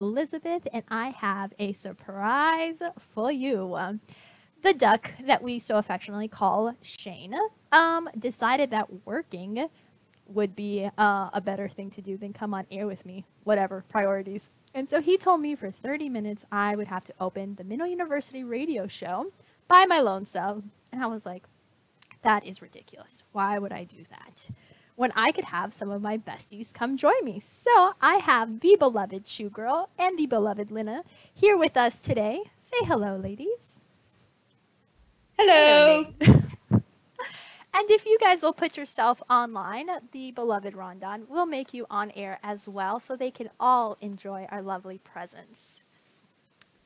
Elizabeth, and I have a surprise for you. Um, the duck that we so affectionately call Shane um, decided that working would be uh, a better thing to do than come on air with me, whatever, priorities. And so he told me for 30 minutes I would have to open the Minnow University radio show by my lone self. And I was like, that is ridiculous. Why would I do that? When I could have some of my besties come join me. So I have the beloved Shoe Girl and the beloved Lena here with us today. Say hello, ladies. Hello. And if you guys will put yourself online, the beloved Rondon will make you on air as well so they can all enjoy our lovely presence.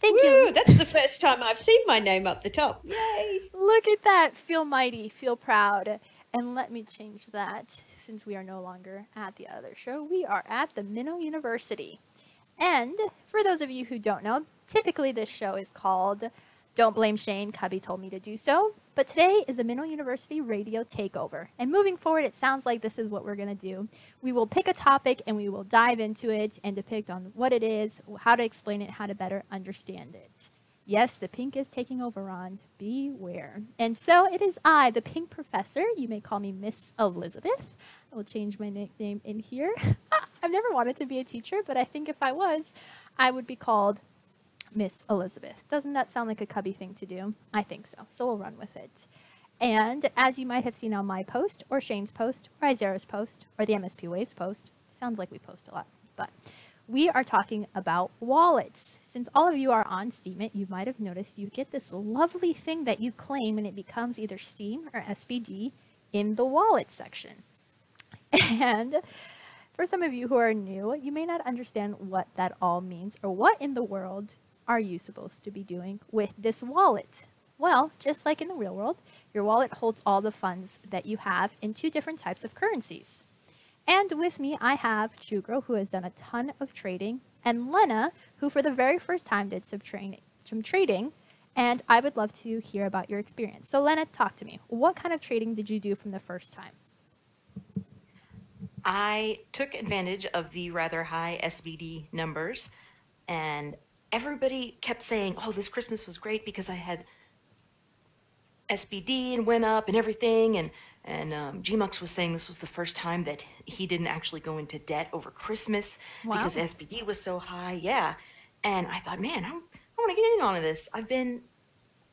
Thank Woo, you. That's the first time I've seen my name up the top. Yay. Look at that. Feel mighty, feel proud. And let me change that since we are no longer at the other show. We are at the Minnow University. And for those of you who don't know, typically this show is called Don't Blame Shane, Kubby Told Me to Do So. But today is the Minnow University Radio Takeover. And moving forward, it sounds like this is what we're going to do. We will pick a topic and we will dive into it and depict on what it is, how to explain it, how to better understand it. Yes, the pink is taking over, Ron. Beware. And so it is I, the pink professor. You may call me Miss Elizabeth. I will change my nickname in here. Ah, I've never wanted to be a teacher, but I think if I was, I would be called Miss Elizabeth. Doesn't that sound like a Kubby thing to do? I think so. So we'll run with it. And as you might have seen on my post, or Shane's post, or Isara's post, or the MSP Waves post, sounds like we post a lot, but we are talking about wallets. Since all of you are on Steemit, you might have noticed you get this lovely thing that you claim and it becomes either Steem or SBD in the wallet section. And for some of you who are new, you may not understand what that all means or what in the world are you supposed to be doing with this wallet? Well, just like in the real world, your wallet holds all the funds that you have in two different types of currencies. And with me, I have Chugro, who has done a ton of trading, and Lena, who for the very first time did some, some trading. And I would love to hear about your experience. So, Lena, talk to me. What kind of trading did you do from the first time? I took advantage of the rather high SBD numbers, and everybody kept saying, "Oh, this Christmas was great because I had SBD and went up and everything." And and um, Gmux was saying this was the first time that he didn't actually go into debt over Christmas Wow. because SBD was so high. Yeah, and I thought, man, I, I want to get in on this. I've been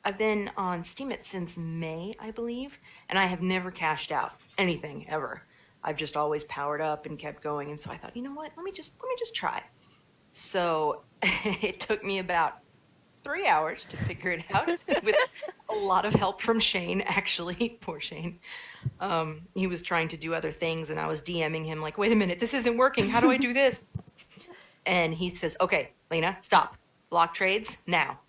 I've been on Steemit since May, I believe, and I have never cashed out anything ever. I've just always powered up and kept going. And so I thought, you know what? Let me just let me just try. So it took me about three hours to figure it out with lot of help from Shane, actually. Poor Shane. Um, he was trying to do other things, and I was DMing him, like, wait a minute, this isn't working. How do I do this? And he says, okay, Lena, stop. Block trades now.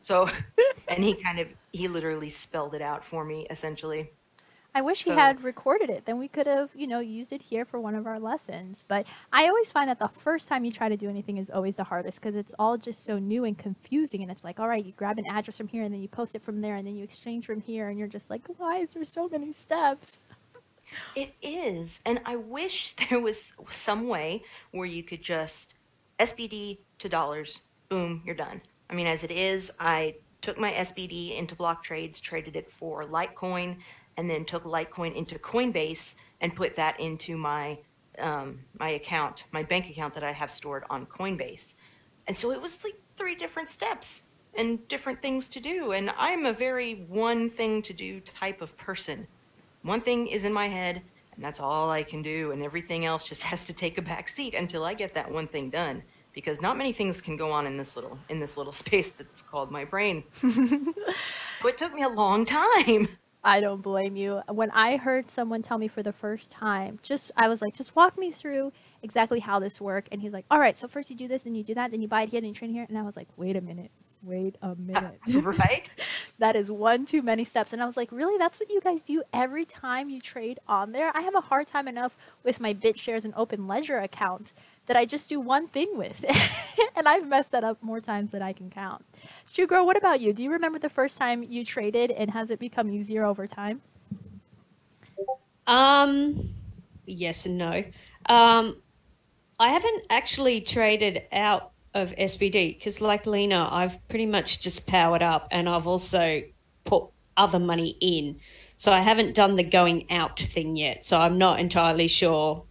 So, and he kind of, he literally spelled it out for me, essentially. I wish he had recorded it. Then we could have, you know, used it here for one of our lessons. But I always find that the first time you try to do anything is always the hardest because it's all just so new and confusing. And it's like, all right, you grab an address from here and then you post it from there and then you exchange from here. And you're just like, why is there so many steps? It is, and I wish there was some way where you could just SBD to dollars, boom, you're done. I mean, as it is, I took my SBD into block trades, traded it for Litecoin, and then took Litecoin into Coinbase and put that into my um, my account, my bank account that I have stored on Coinbase. And so it was like three different steps and different things to do. And I'm a very one thing to do type of person one thing is in my head and that's all i can do and everything else just has to take a back seat until i get that one thing done because not many things can go on in this little in this little space that's called my brain so it took me a long time I don't blame you. When I heard someone tell me for the first time, just I was like, just walk me through exactly how this worked. And he's like, all right, so first you do this, then you do that, then you buy it here, then you train here. And I was like, wait a minute, wait a minute. right that is one too many steps. And I was like, really? That's what you guys do every time you trade on there? I have a hard time enough with my BitShares and Open Ledger account that I just do one thing with. and I've messed that up more times than I can count. Shugro, what about you? Do you remember the first time you traded and has it become easier over time? Um, yes and no. Um, I haven't actually traded out of SBD because, like Lena, I've pretty much just powered up and I've also put other money in. So I haven't done the going out thing yet. So I'm not entirely sure.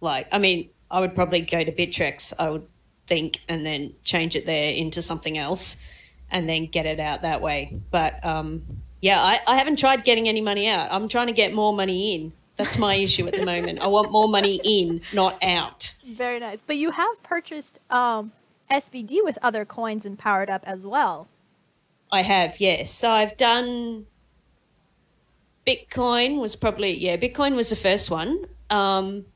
Like, I mean, I would probably go to Bittrex, I would think, and then change it there into something else and then get it out that way. But um, yeah, I, I haven't tried getting any money out. I'm trying to get more money in. That's my issue at the moment. I want more money in, not out. Very nice. But you have purchased um, SBD with other coins and powered up as well. I have, yes. So I've done Bitcoin was probably yeah, Bitcoin was the first one. Um,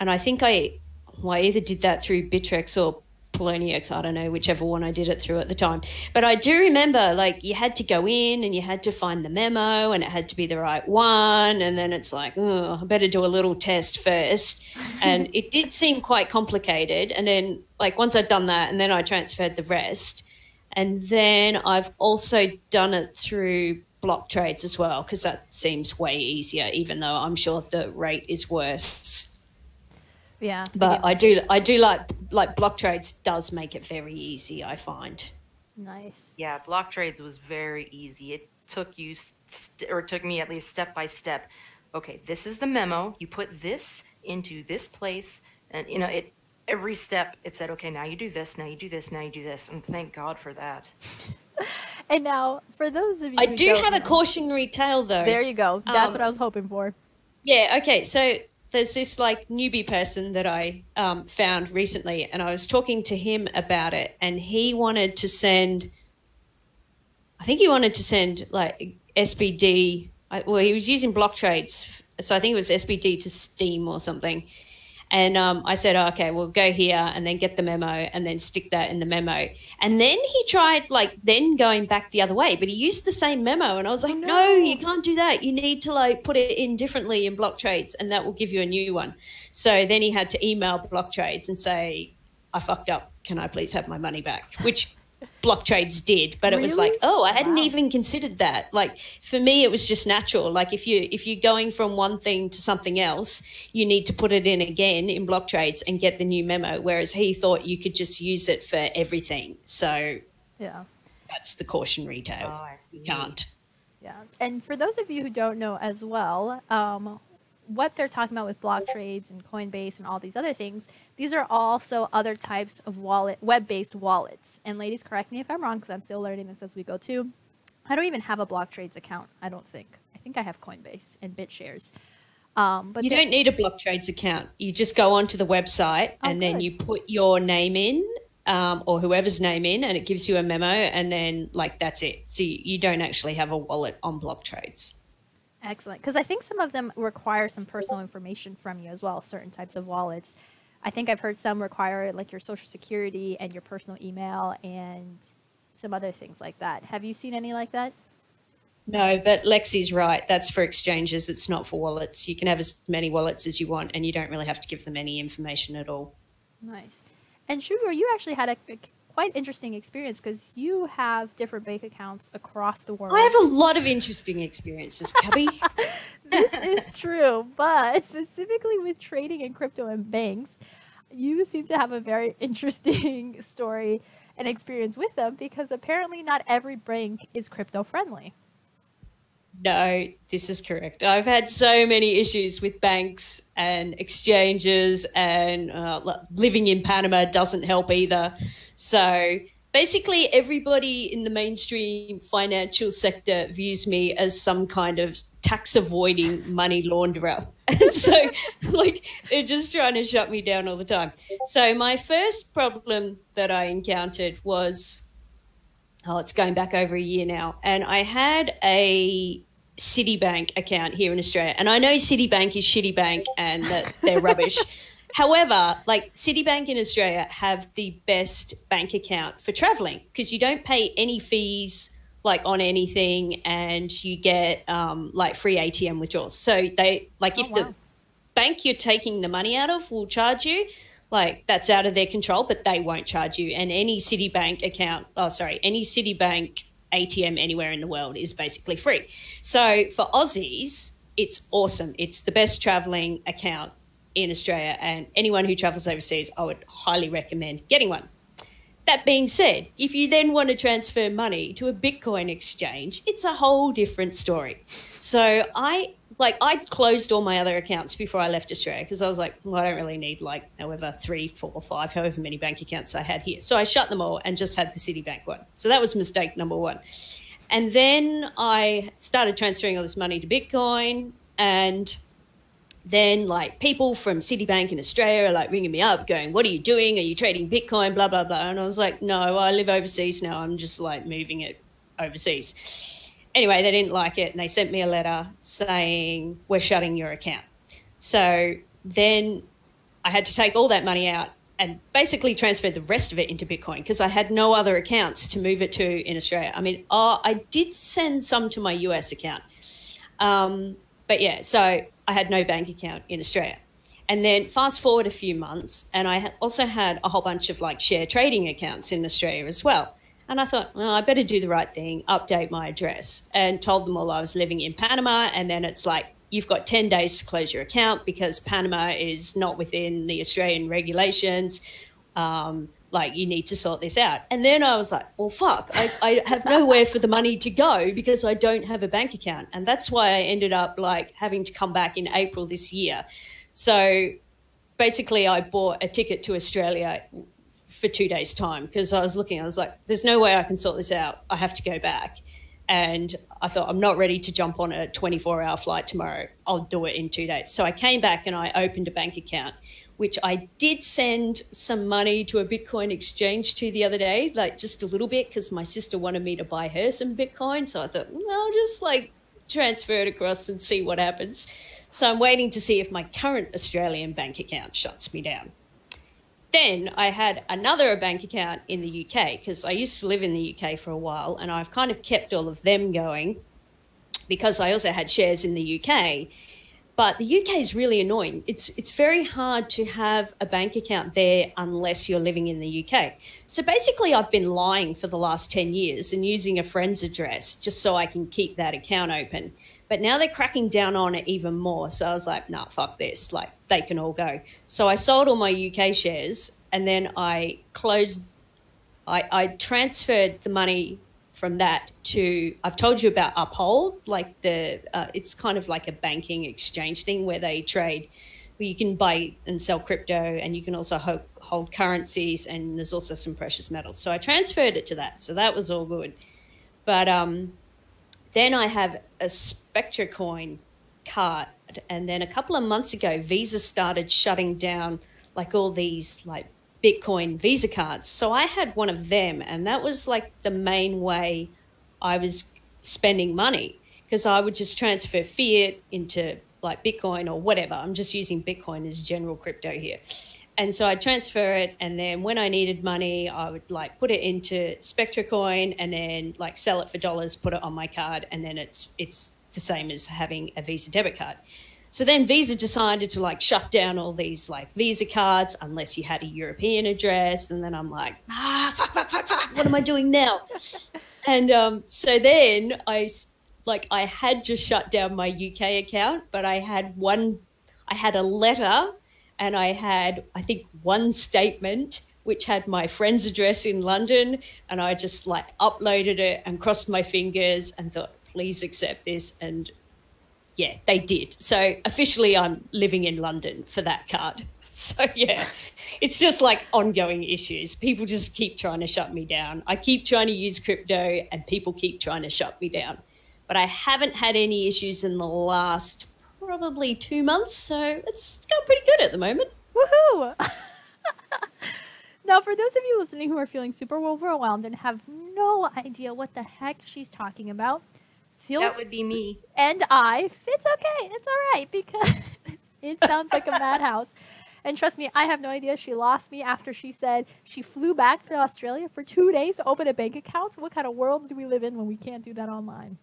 and I think I well, I either did that through Bittrex or Poloniex, I don't know, whichever one I did it through at the time. But I do remember like you had to go in and you had to find the memo and it had to be the right one. And then it's like, oh, I better do a little test first. And it did seem quite complicated. And then, like, once I'd done that, and then I transferred the rest. And then I've also done it through block trades as well, because that seems way easier, even though I'm sure the rate is worse. Yeah. But I do I do like like block trades does make it very easy, I find. Nice. Yeah, block trades was very easy. It took you st- or it took me at least step by step. Okay, this is the memo. You put this into this place and you know, it every step it said, "Okay, now you do this, now you do this, now you do this." And thank God for that. And now, for those of you, I who do don't have a know- cautionary tale though. There you go. That's Um, what I was hoping for. Yeah, okay. So there's this like newbie person that I um, found recently, and I was talking to him about it, and he wanted to send, I think he wanted to send like SBD. Well, he was using block trades, so I think it was SBD to Steem or something. And um, I said, oh, okay, we'll go here and then get the memo and then stick that in the memo. And then he tried, like, then going back the other way, but he used the same memo. And I was like, no, No. you can't do that. You need to, like, put it in differently in block trades and that will give you a new one. So then he had to email block trades and say, I fucked up. Can I please have my money back? Which block trades did but it was like oh i hadn't Wow. even considered that like for me it was just natural like if you if you're going from one thing to something else you need to put it in again in block trades and get the new memo whereas he thought you could just use it for everything so Yeah. that's the cautionary Oh, tale I see. can't Yeah. And for those of you who don't know as well, um, what they're talking about with block trades and Coinbase and all these other things, these are also other types of wallet, web-based wallets. And ladies, correct me if I'm wrong because I'm still learning this as we go too. I don't even have a block trades account. I don't think. I think I have Coinbase and BitShares. Um, but you don't need a block trades account you just go onto the website Oh, and then you put your name in um, or whoever's name in and it gives you a memo and then like that's it so you, you don't actually have a wallet on block trades Excellent. Because I think some of them require some personal information from you as well, certain types of wallets. I think I've heard some require like your social security and your personal email and some other things like that. Have you seen any like that? No, but Lexi's right. That's for exchanges. It's not for wallets. You can have as many wallets as you want, and you don't really have to give them any information at all. Nice. And Sugar, you actually had a, a quite interesting experience because you have different bank accounts across the world. I have a lot of interesting experiences, Kubby. this is true, but specifically with trading in crypto and banks, you seem to have a very interesting story and experience with them because apparently not every bank is crypto friendly. no, this is correct. I've had so many issues with banks and exchanges, and uh, living in Panama doesn't help either. So basically, everybody in the mainstream financial sector views me as some kind of tax avoiding money launderer. And so, like, they're just trying to shut me down all the time. So, my first problem that I encountered was oh, it's going back over a year now. And I had a Citibank account here in Australia. And I know Citibank is shitty bank and that they're rubbish. However, like Citibank in Australia have the best bank account for traveling because you don't pay any fees like on anything and you get um, like free ATM withdrawals. So they like if Oh, the bank you're taking the money out of will charge you, like that's out of their control, but they won't charge you. And any Citibank account, oh sorry, any Citibank ATM anywhere in the world is basically free. So for Aussies, it's awesome. It's the best traveling account in Australia, and anyone who travels overseas, I would highly recommend getting one. That being said, if you then want to transfer money to a Bitcoin exchange, it's a whole different story. So I like I closed all my other accounts before I left Australia because I was like, well, I don't really need like however three, four, five, however many bank accounts I had here. So I shut them all and just had the Citibank one. So that was mistake number one. And then I started transferring all this money to Bitcoin and then like people from Citibank in Australia are like ringing me up going, What are you doing? Are you trading Bitcoin? Blah blah blah. And I was like, No, I live overseas now. I'm just like moving it overseas anyway, they didn't like it and they sent me a letter saying, We're shutting your account. So then I had to take all that money out and basically transferred the rest of it into Bitcoin because I had no other accounts to move it to in Australia. I mean, uh, I did send some to my US account. Um, but yeah, so I had no bank account in Australia. And then fast forward a few months, and I also had a whole bunch of like share trading accounts in Australia as well. And I thought, well, I better do the right thing, update my address, and told them all I was living in Panama. And then it's like, you've got 10 days to close your account because Panama is not within the Australian regulations. Um, like, you need to sort this out. And then I was like, well, fuck, I, I have nowhere for the money to go because I don't have a bank account. And that's why I ended up like having to come back in April this year. So basically, I bought a ticket to Australia for two days' time because I was looking, I was like, there's no way I can sort this out. I have to go back. And I thought, I'm not ready to jump on a 24 hour flight tomorrow. I'll do it in two days. So I came back and I opened a bank account, which I did send some money to a Bitcoin exchange to the other day, like just a little bit, because my sister wanted me to buy her some Bitcoin. So I thought, well, I'll just like transfer it across and see what happens. So I'm waiting to see if my current Australian bank account shuts me down then I had another bank account in the UK because I used to live in the UK for a while and I've kind of kept all of them going because I also had shares in the UK. But the UK is really annoying. It's it's very hard to have a bank account there unless you're living in the UK. So basically I've been lying for the last 10 years and using a friend's address just so I can keep that account open. But now they're cracking down on it even more. So I was like, nah, fuck this. Like, they can all go. So I sold all my UK shares and then I closed, I, I transferred the money from that to, I've told you about Uphold, like the, uh, it's kind of like a banking exchange thing where they trade, where you can buy and sell crypto and you can also hold, hold currencies and there's also some precious metals. So I transferred it to that. So that was all good. But, um, then I have a SpectroCoin card. And then a couple of months ago, Visa started shutting down like all these like Bitcoin Visa cards. So I had one of them, and that was like the main way I was spending money because I would just transfer fiat into like Bitcoin or whatever. I'm just using Bitcoin as general crypto here and so I'd transfer it, and then when I needed money, I would like put it into SpectroCoin, and then like sell it for dollars, put it on my card, and then it's it's the same as having a Visa debit card. So then Visa decided to like shut down all these like Visa cards unless you had a European address, and then I'm like, ah, fuck, fuck, fuck, fuck, what am I doing now? and um, so then I like I had just shut down my UK account, but I had one, I had a letter and I had, I think, one statement which had my friend's address in London, and I just like uploaded it and crossed my fingers and thought, please accept this. And yeah, they did. So officially, I'm living in London for that card. So yeah, it's just like ongoing issues. People just keep trying to shut me down. I keep trying to use crypto, and people keep trying to shut me down. But I haven't had any issues in the last probably two months, so it's going pretty good at the moment. Woohoo! now, for those of you listening who are feeling super overwhelmed and have no idea what the heck she's talking about, feel that would be me and I. It's okay. It's all right because it sounds like a madhouse. And trust me, I have no idea. She lost me after she said she flew back to Australia for two days to open a bank account. What kind of world do we live in when we can't do that online?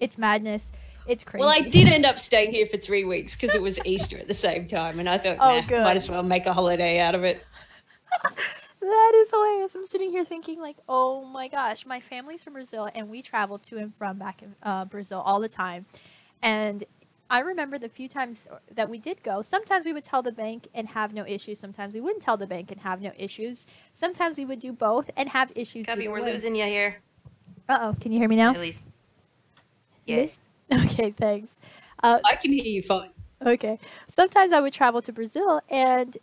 It's madness. It's crazy. Well, I did end up staying here for three weeks because it was Easter at the same time, and I thought, oh, nah, might as well make a holiday out of it. that is hilarious. I'm sitting here thinking, like, oh my gosh, my family's from Brazil, and we travel to and from back in uh, Brazil all the time. And I remember the few times that we did go, sometimes we would tell the bank and have no issues. Sometimes we wouldn't tell the bank and have no issues. Sometimes we would do both and have issues. Gabby, either we're way. losing you here. Uh oh, can you hear me now? At least. Yes. Okay, thanks. Uh, I can hear you fine. Okay. Sometimes I would travel to Brazil and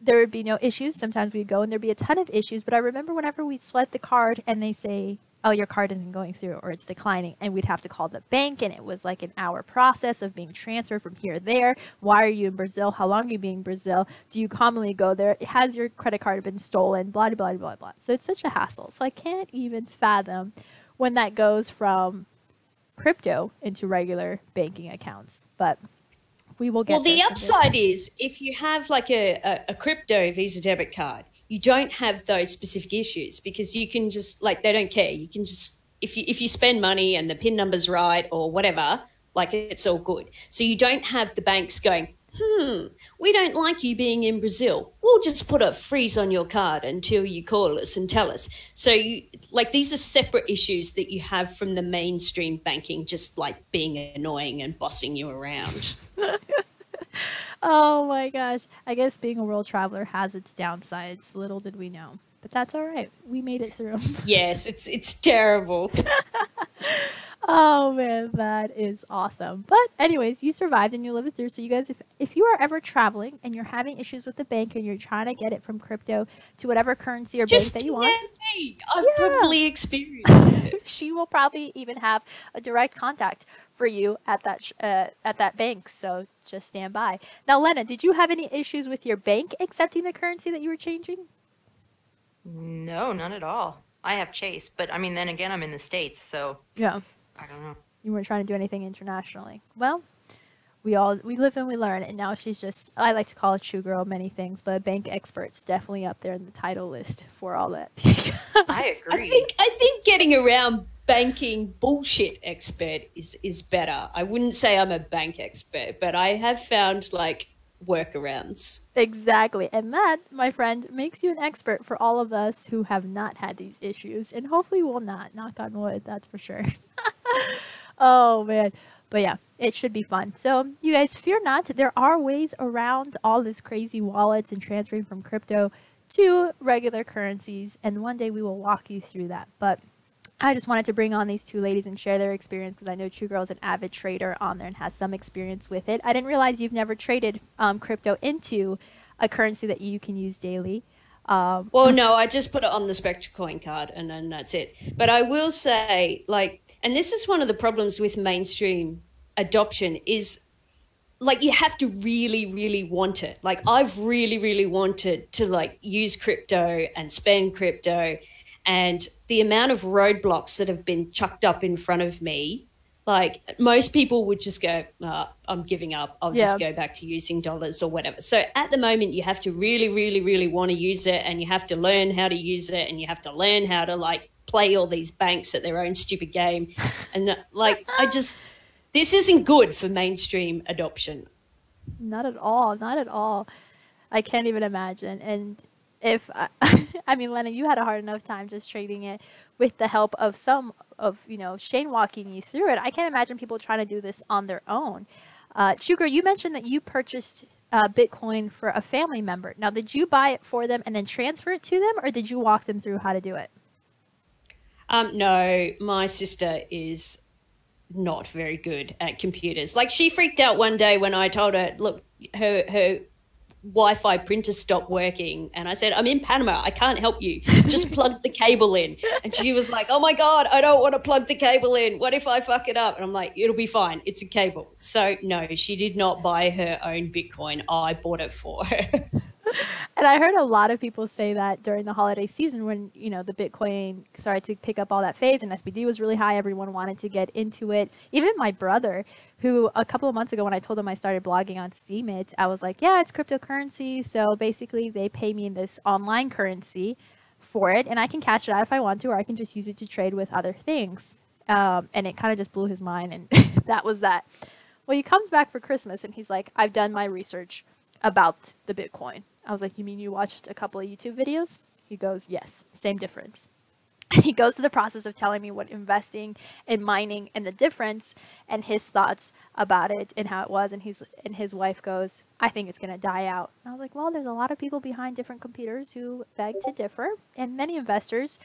there would be no issues. Sometimes we'd go and there'd be a ton of issues. But I remember whenever we swipe the card and they say, oh, your card isn't going through or it's declining, and we'd have to call the bank and it was like an hour process of being transferred from here there. Why are you in Brazil? How long are you being in Brazil? Do you commonly go there? Has your credit card been stolen? Blah, blah, blah, blah. So it's such a hassle. So I can't even fathom when that goes from crypto into regular banking accounts. But we will get Well, the upside is if you have like a, a, a crypto Visa debit card, you don't have those specific issues because you can just like they don't care. You can just if you if you spend money and the pin number's right or whatever, like it's all good. So you don't have the banks going, hmm, we don't like you being in Brazil. We'll just put a freeze on your card until you call us and tell us. So you like these are separate issues that you have from the mainstream banking just like being annoying and bossing you around. Oh my gosh. I guess being a world traveler has its downsides. Little did we know. But that's all right. We made it through. yes, it's it's terrible. oh man, that is awesome. But anyways, you survived and you lived it through. So you guys if if you are ever traveling and you're having issues with the bank and you're trying to get it from crypto to whatever currency or Just bank that you want, me. I've Yeah. probably experienced she will probably even have a direct contact for you at that sh- uh, at that bank. So just stand by. Now, Lena, did you have any issues with your bank accepting the currency that you were changing? No, none at all. I have Chase, but I mean, then again, I'm in the States, so Yeah. I don't know. You weren't trying to do anything internationally. Well, we all we live and we learn, and now she's just I like to call a true girl many things, but bank expert's definitely up there in the title list for all that. I agree I think I think getting around banking bullshit expert is is better. I wouldn't say I'm a bank expert, but I have found like workarounds. exactly, and that, my friend, makes you an expert for all of us who have not had these issues, and hopefully will not. Knock on wood, that's for sure. oh man. But yeah, it should be fun. So, you guys, fear not. There are ways around all this crazy wallets and transferring from crypto to regular currencies. And one day we will walk you through that. But I just wanted to bring on these two ladies and share their experience because I know True Girl is an avid trader on there and has some experience with it. I didn't realize you've never traded um, crypto into a currency that you can use daily. Um, Well, no, I just put it on the SpectroCoin card and then that's it. But I will say, like, and this is one of the problems with mainstream adoption is like you have to really really want it like i've really really wanted to like use crypto and spend crypto and the amount of roadblocks that have been chucked up in front of me like most people would just go uh, i'm giving up i'll just go back to using dollars or whatever so at the moment you have to really really really want to use it and you have to learn how to use it and you have to learn how to like play all these banks at their own stupid game and like i just this isn't good for mainstream adoption Not at all. Not at all. I can't even imagine. And if I, I mean, Lena, you had a hard enough time just trading it with the help of some of you know Shane walking you through it. I can't imagine people trying to do this on their own. Uh, Sugar, you mentioned that you purchased uh, Bitcoin for a family member. Now, did you buy it for them and then transfer it to them, or did you walk them through how to do it? Um, no, my sister is not very good at computers. Like she freaked out one day when I told her, look, her her Wi-Fi printer stopped working, and I said, I'm in Panama. I can't help you. Just plug the cable in. And she was like, Oh my god, I don't want to plug the cable in. What if I fuck it up? And I'm like, It'll be fine. It's a cable. So no, she did not buy her own Bitcoin. I bought it for her. And I heard a lot of people say that during the holiday season when, you know, the Bitcoin started to pick up all that phase and SBD was really high, everyone wanted to get into it. Even my brother, who a couple of months ago when I told him I started blogging on Steemit, I was like, yeah, it's cryptocurrency. So basically they pay me in this online currency for it and I can cash it out if I want to or I can just use it to trade with other things. Um, and it kind of just blew his mind and that was that. Well, he comes back for Christmas and he's like, I've done my research about the Bitcoin. I was like, You mean you watched a couple of YouTube videos? He goes, Yes, same difference. he goes through the process of telling me what investing and mining and the difference and his thoughts about it and how it was and he's and his wife goes i think it's going to die out and i was like well there's a lot of people behind different computers who beg to differ and many investors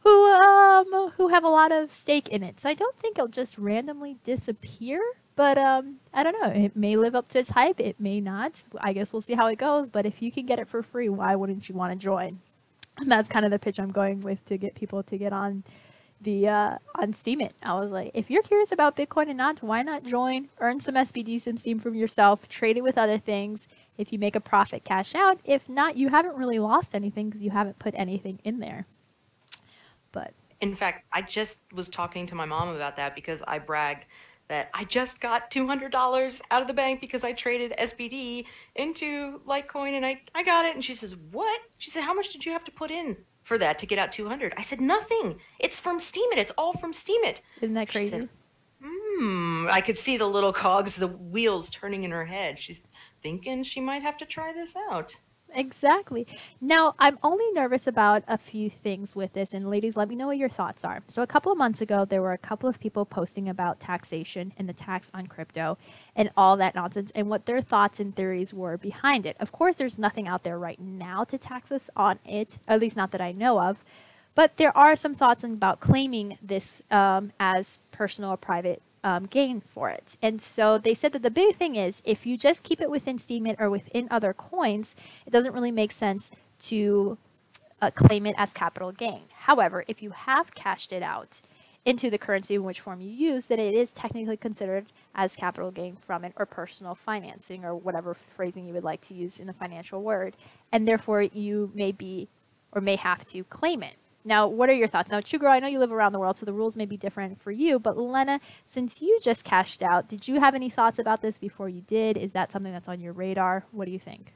who um who have a lot of stake in it so i don't think it'll just randomly disappear but um i don't know it may live up to its hype it may not i guess we'll see how it goes but if you can get it for free why wouldn't you want to join and that's kind of the pitch I'm going with to get people to get on the uh, on Steemit. I was like, if you're curious about Bitcoin and not, why not join? Earn some SBD, some Steem from yourself. Trade it with other things. If you make a profit, cash out. If not, you haven't really lost anything because you haven't put anything in there. But in fact, I just was talking to my mom about that because I bragged that I just got $200 out of the bank because I traded SBD into Litecoin and I, I got it. And she says, What? She said, How much did you have to put in for that to get out 200? I said, Nothing. It's from Steemit. It's all from Steemit. Isn't that crazy? Hmm. I could see the little cogs, the wheels turning in her head. She's thinking she might have to try this out. Exactly. Now, I'm only nervous about a few things with this, and ladies, let me know what your thoughts are. So, a couple of months ago, there were a couple of people posting about taxation and the tax on crypto and all that nonsense and what their thoughts and theories were behind it. Of course, there's nothing out there right now to tax us on it, at least not that I know of. But there are some thoughts about claiming this um, as personal or private um, gain for it. And so they said that the big thing is if you just keep it within Steemit or within other coins, it doesn't really make sense to uh, claim it as capital gain. However, if you have cashed it out into the currency in which form you use, then it is technically considered as capital gain from it or personal financing or whatever phrasing you would like to use in the financial word. And therefore, you may be or may have to claim it. Now, what are your thoughts? Now, Chugro, I know you live around the world, so the rules may be different for you. But Lena, since you just cashed out, did you have any thoughts about this before you did? Is that something that's on your radar? What do you think?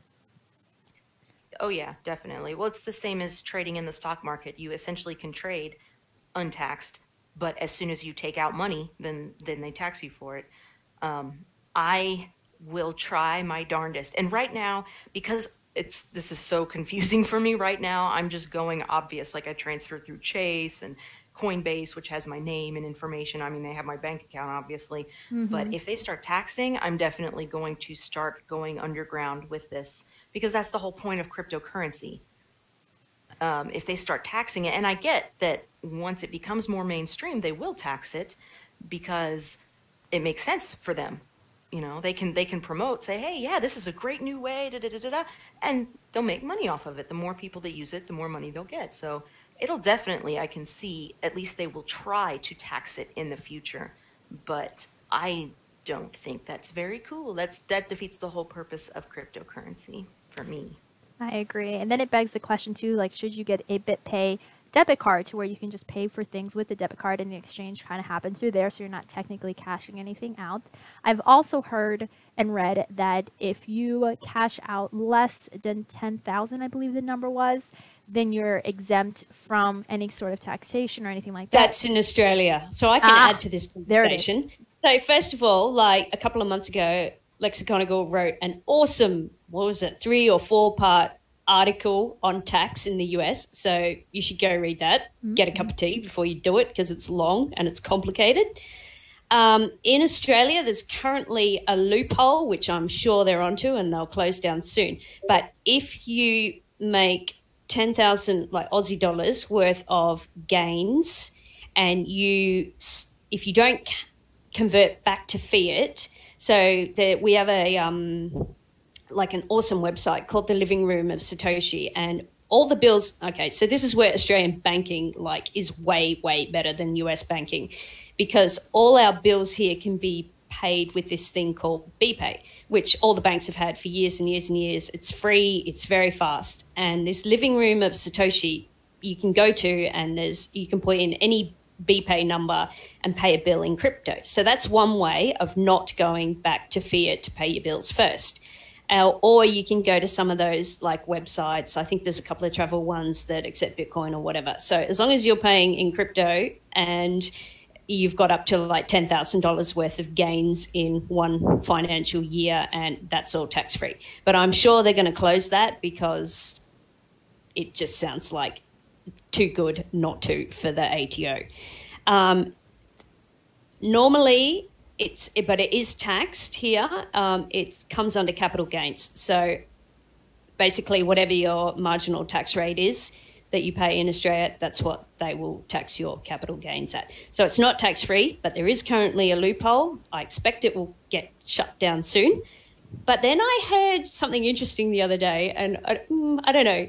Oh yeah, definitely. Well, it's the same as trading in the stock market. You essentially can trade untaxed, but as soon as you take out money, then then they tax you for it. Um, I will try my darndest, and right now, because it's this is so confusing for me right now. I'm just going obvious, like I transfer through Chase and Coinbase, which has my name and information. I mean, they have my bank account, obviously. Mm-hmm. But if they start taxing, I'm definitely going to start going underground with this because that's the whole point of cryptocurrency. Um, if they start taxing it, and I get that once it becomes more mainstream, they will tax it because it makes sense for them you know they can they can promote say hey yeah this is a great new way da, da, da, da, da, and they'll make money off of it. The more people that use it the more money they'll get. So it'll definitely i can see at least they will try to tax it in the future. But i don't think that's very cool. That's that defeats the whole purpose of cryptocurrency for me. I agree. And then it begs the question too like should you get a bitpay debit card to where you can just pay for things with the debit card and the exchange kind of happen through there so you're not technically cashing anything out. I've also heard and read that if you cash out less than 10,000 I believe the number was, then you're exempt from any sort of taxation or anything like that. That's in Australia. So I can ah, add to this conversation. So first of all, like a couple of months ago, Lexiconical wrote an awesome, what was it, three or four part article on tax in the US. So you should go read that. Mm-hmm. Get a cup of tea before you do it because it's long and it's complicated. Um, in Australia, there's currently a loophole, which I'm sure they're onto, and they'll close down soon. But if you make 10,000 like Aussie dollars worth of gains, and you, if you don't convert back to fiat, so that we have a um, like an awesome website called the Living Room of Satoshi, and all the bills. Okay, so this is where Australian banking like is way way better than US banking, because all our bills here can be paid with this thing called BPay, which all the banks have had for years and years and years. It's free, it's very fast, and this Living Room of Satoshi you can go to, and there's you can put in any BPay number and pay a bill in crypto. So that's one way of not going back to fiat to pay your bills first. Uh, or you can go to some of those like websites. I think there's a couple of travel ones that accept Bitcoin or whatever. So as long as you're paying in crypto and you've got up to like $10,000 worth of gains in one financial year, and that's all tax free. But I'm sure they're going to close that because it just sounds like too good not to for the ATO. Um, normally, it's but it is taxed here. Um, it comes under capital gains. So basically, whatever your marginal tax rate is that you pay in Australia, that's what they will tax your capital gains at. So it's not tax free, but there is currently a loophole. I expect it will get shut down soon. But then I heard something interesting the other day, and I, mm, I don't know,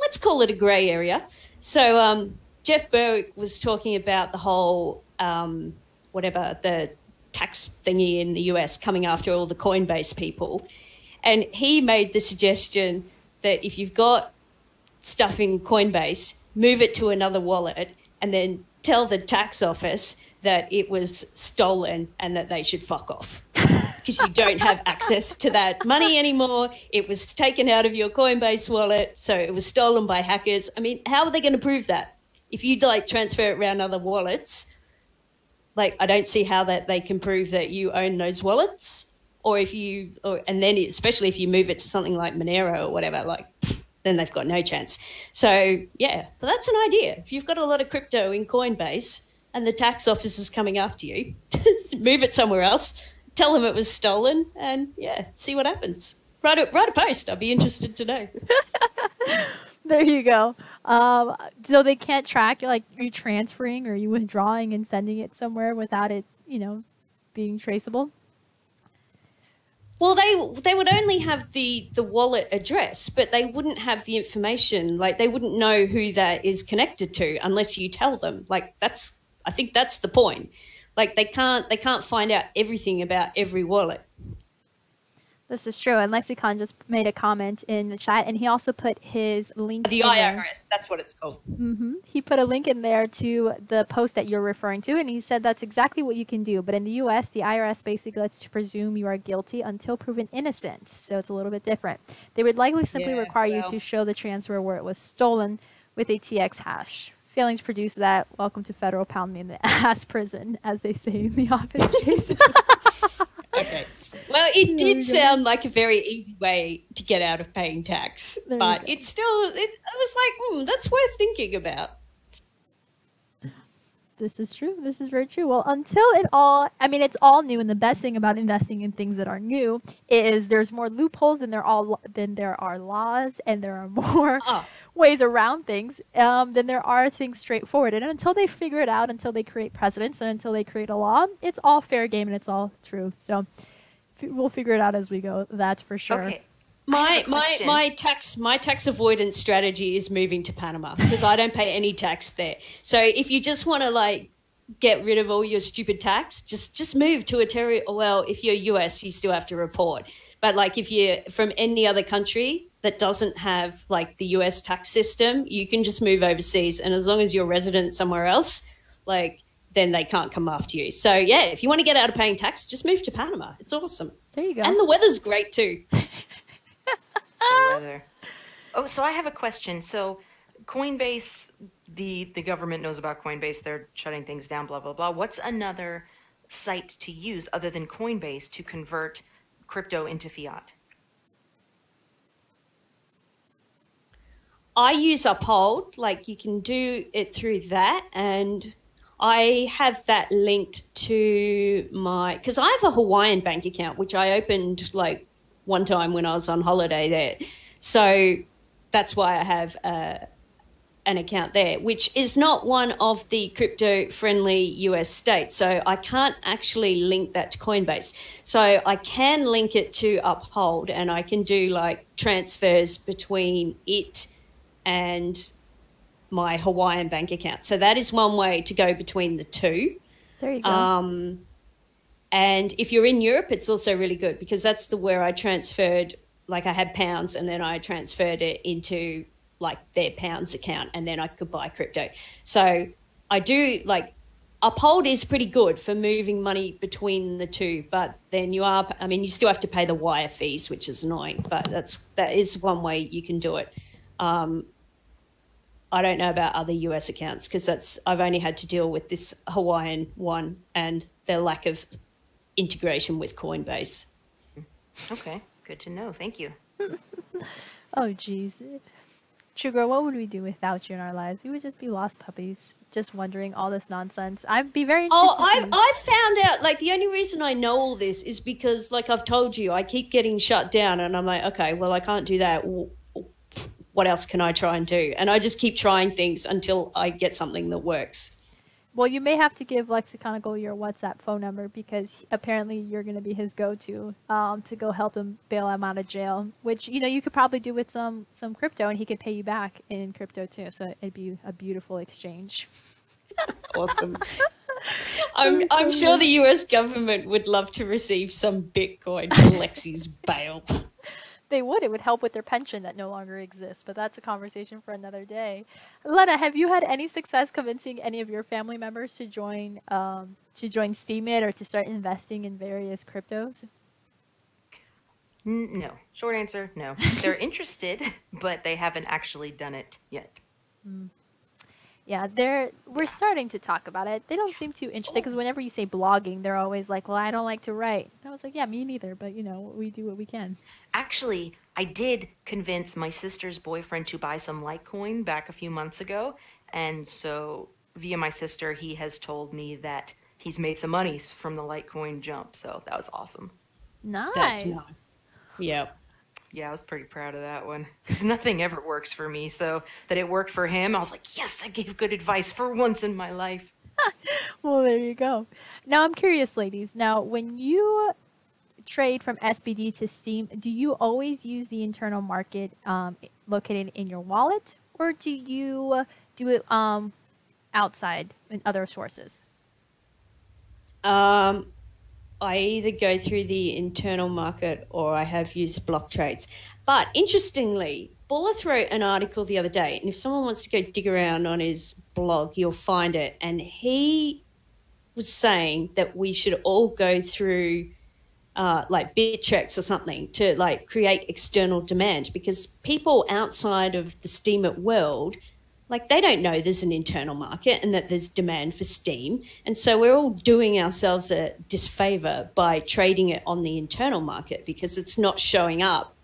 let's call it a grey area. So um, Jeff Berwick was talking about the whole um, whatever the tax thingy in the US coming after all the Coinbase people, and he made the suggestion that if you've got stuff in Coinbase, move it to another wallet, and then tell the tax office that it was stolen and that they should fuck off because you don't have access to that money anymore. It was taken out of your Coinbase wallet, so it was stolen by hackers. I mean, how are they going to prove that? If you like transfer it around other wallets, like I don't see how that they can prove that you own those wallets. Or if you, or and then especially if you move it to something like Monero or whatever, like then they've got no chance. So yeah, but that's an idea. If you've got a lot of crypto in Coinbase and the tax office is coming after you, move it somewhere else tell them it was stolen, and yeah, see what happens. Write a write a post. I'd be interested to know. there you go. Um, so they can't track like you transferring or you withdrawing and sending it somewhere without it, you know, being traceable. Well, they they would only have the the wallet address, but they wouldn't have the information. Like they wouldn't know who that is connected to unless you tell them. Like that's I think that's the point. Like they can't they can't find out everything about every wallet. This is true. And Lexicon just made a comment in the chat, and he also put his link. The IRS, that's what it's called. Mm-hmm. He put a link in there to the post that you're referring to, and he said that's exactly what you can do. But in the U.S., the IRS basically lets you presume you are guilty until proven innocent. So it's a little bit different. They would likely simply yeah, require well. you to show the transfer where it was stolen with a TX hash failing to produce that, welcome to federal pound me in the ass prison, as they say in the office space. okay. Well, it did sound like a very easy way to get out of paying tax, there but it's still, it, I was like, mm, that's worth thinking about. This is true. This is very true. Well, until it all, I mean, it's all new, and the best thing about investing in things that are new is there's more loopholes than there all than there are laws, and there are more oh ways around things um, than there are things straightforward. And until they figure it out, until they create precedents, and until they create a law, it's all fair game and it's all true. So we'll figure it out as we go. That's for sure. Okay. My my my tax my tax avoidance strategy is moving to Panama because I don't pay any tax there. So if you just want to like get rid of all your stupid tax, just just move to a territory. Well, if you're US, you still have to report. But like if you're from any other country, that doesn't have like the US tax system, you can just move overseas. And as long as you're resident somewhere else, like then they can't come after you. So yeah, if you want to get out of paying tax, just move to Panama. It's awesome. There you go. And the weather's great too. the weather. Oh, so I have a question. So Coinbase, the the government knows about Coinbase. They're shutting things down. Blah blah blah. What's another site to use other than Coinbase to convert crypto into fiat? I use Uphold, like you can do it through that, and I have that linked to my because I have a Hawaiian bank account which I opened like one time when I was on holiday there, so that's why I have uh, an account there, which is not one of the crypto friendly US states. So I can't actually link that to Coinbase. So I can link it to Uphold and I can do like transfers between it and my Hawaiian bank account. So that is one way to go between the two. There you go. Um, and if you're in Europe, it's also really good because that's the where I transferred, like I had pounds and then I transferred it into like their pounds account and then I could buy crypto. So I do like Uphold is pretty good for moving money between the two, but then you are, I mean, you still have to pay the wire fees, which is annoying, but that's, that is one way you can do it. Um, I don't know about other US accounts because that's I've only had to deal with this Hawaiian one and their lack of integration with Coinbase. Okay, good to know. Thank you. oh, jeez. Sugar, what would we do without you in our lives? We would just be lost puppies, just wondering all this nonsense. I'd be very oh, interested. Oh, I've, I've found out, like, the only reason I know all this is because, like, I've told you, I keep getting shut down, and I'm like, okay, well, I can't do that. What else can I try and do? And I just keep trying things until I get something that works. Well, you may have to give Lexiconical your WhatsApp phone number because apparently you're going to be his go-to um, to go help him bail him out of jail. Which you know you could probably do with some some crypto, and he could pay you back in crypto too. So it'd be a beautiful exchange. Awesome. I'm, I'm sure the US government would love to receive some Bitcoin for Lexi's bail. They would. It would help with their pension that no longer exists. But that's a conversation for another day. Lena, have you had any success convincing any of your family members to join um, to join Steemit or to start investing in various cryptos? No. Short answer, no. They're interested, but they haven't actually done it yet. Yeah, they're we're starting to talk about it. They don't seem too interested because oh. whenever you say blogging, they're always like, "Well, I don't like to write." I was like, "Yeah, me neither." But you know, we do what we can. Actually, I did convince my sister's boyfriend to buy some Litecoin back a few months ago. And so, via my sister, he has told me that he's made some money from the Litecoin jump. So, that was awesome. Nice. That's nice. Yeah. Yeah, I was pretty proud of that one because nothing ever works for me. So, that it worked for him, I was like, yes, I gave good advice for once in my life. Well, there you go. Now I'm curious, ladies. Now, when you trade from SBD to Steem, do you always use the internal market um, located in your wallet, or do you do it um, outside in other sources? Um, I either go through the internal market or I have used block trades. But interestingly, Bulleth wrote an article the other day, and if someone wants to go dig around on his blog, you'll find it. And he was saying that we should all go through uh, like Bittrex or something to like create external demand because people outside of the Steemit world like they don't know there's an internal market and that there's demand for Steem. And so we're all doing ourselves a disfavor by trading it on the internal market because it's not showing up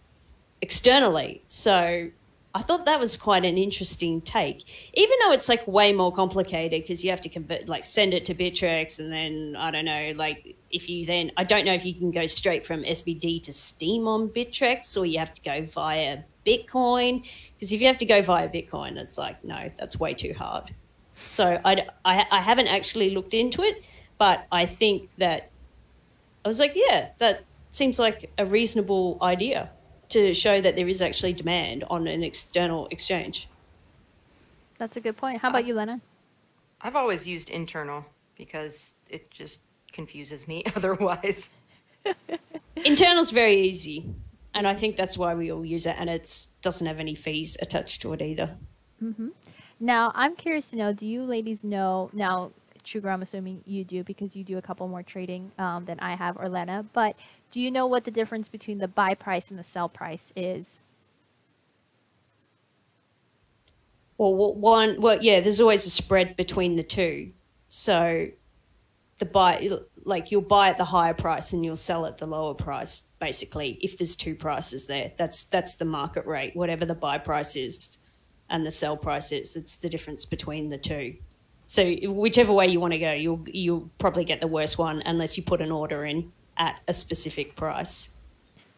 externally. So i thought that was quite an interesting take. Even though it's like way more complicated because you have to convert like send it to bittrex and then i don't know like if you then i don't know if you can go straight from sbd to Steem on bittrex or you have to go via bitcoin because if you have to go via bitcoin it's like no that's way too hard so I, I, I haven't actually looked into it but i think that i was like yeah that seems like a reasonable idea to show that there is actually demand on an external exchange That's a good point. How about you, Lena? I've always used internal because it just confuses me otherwise. internal's very easy and i think that's why we all use it and it doesn't have any fees attached to it either Mm-hmm. Now, I'm curious to know, do you ladies know, now, Sugar, I'm assuming you do because you do a couple more trading um, than I have, or Lena, but do you know what the difference between the buy price and the sell price is? Well, one, well, yeah, there's always a spread between the two. So the buy, like you'll buy at the higher price and you'll sell at the lower price, basically. If there's two prices there, that's that's the market rate. Whatever the buy price is, and the sell price is, it's the difference between the two. So whichever way you want to go, you'll you'll probably get the worst one unless you put an order in at a specific price.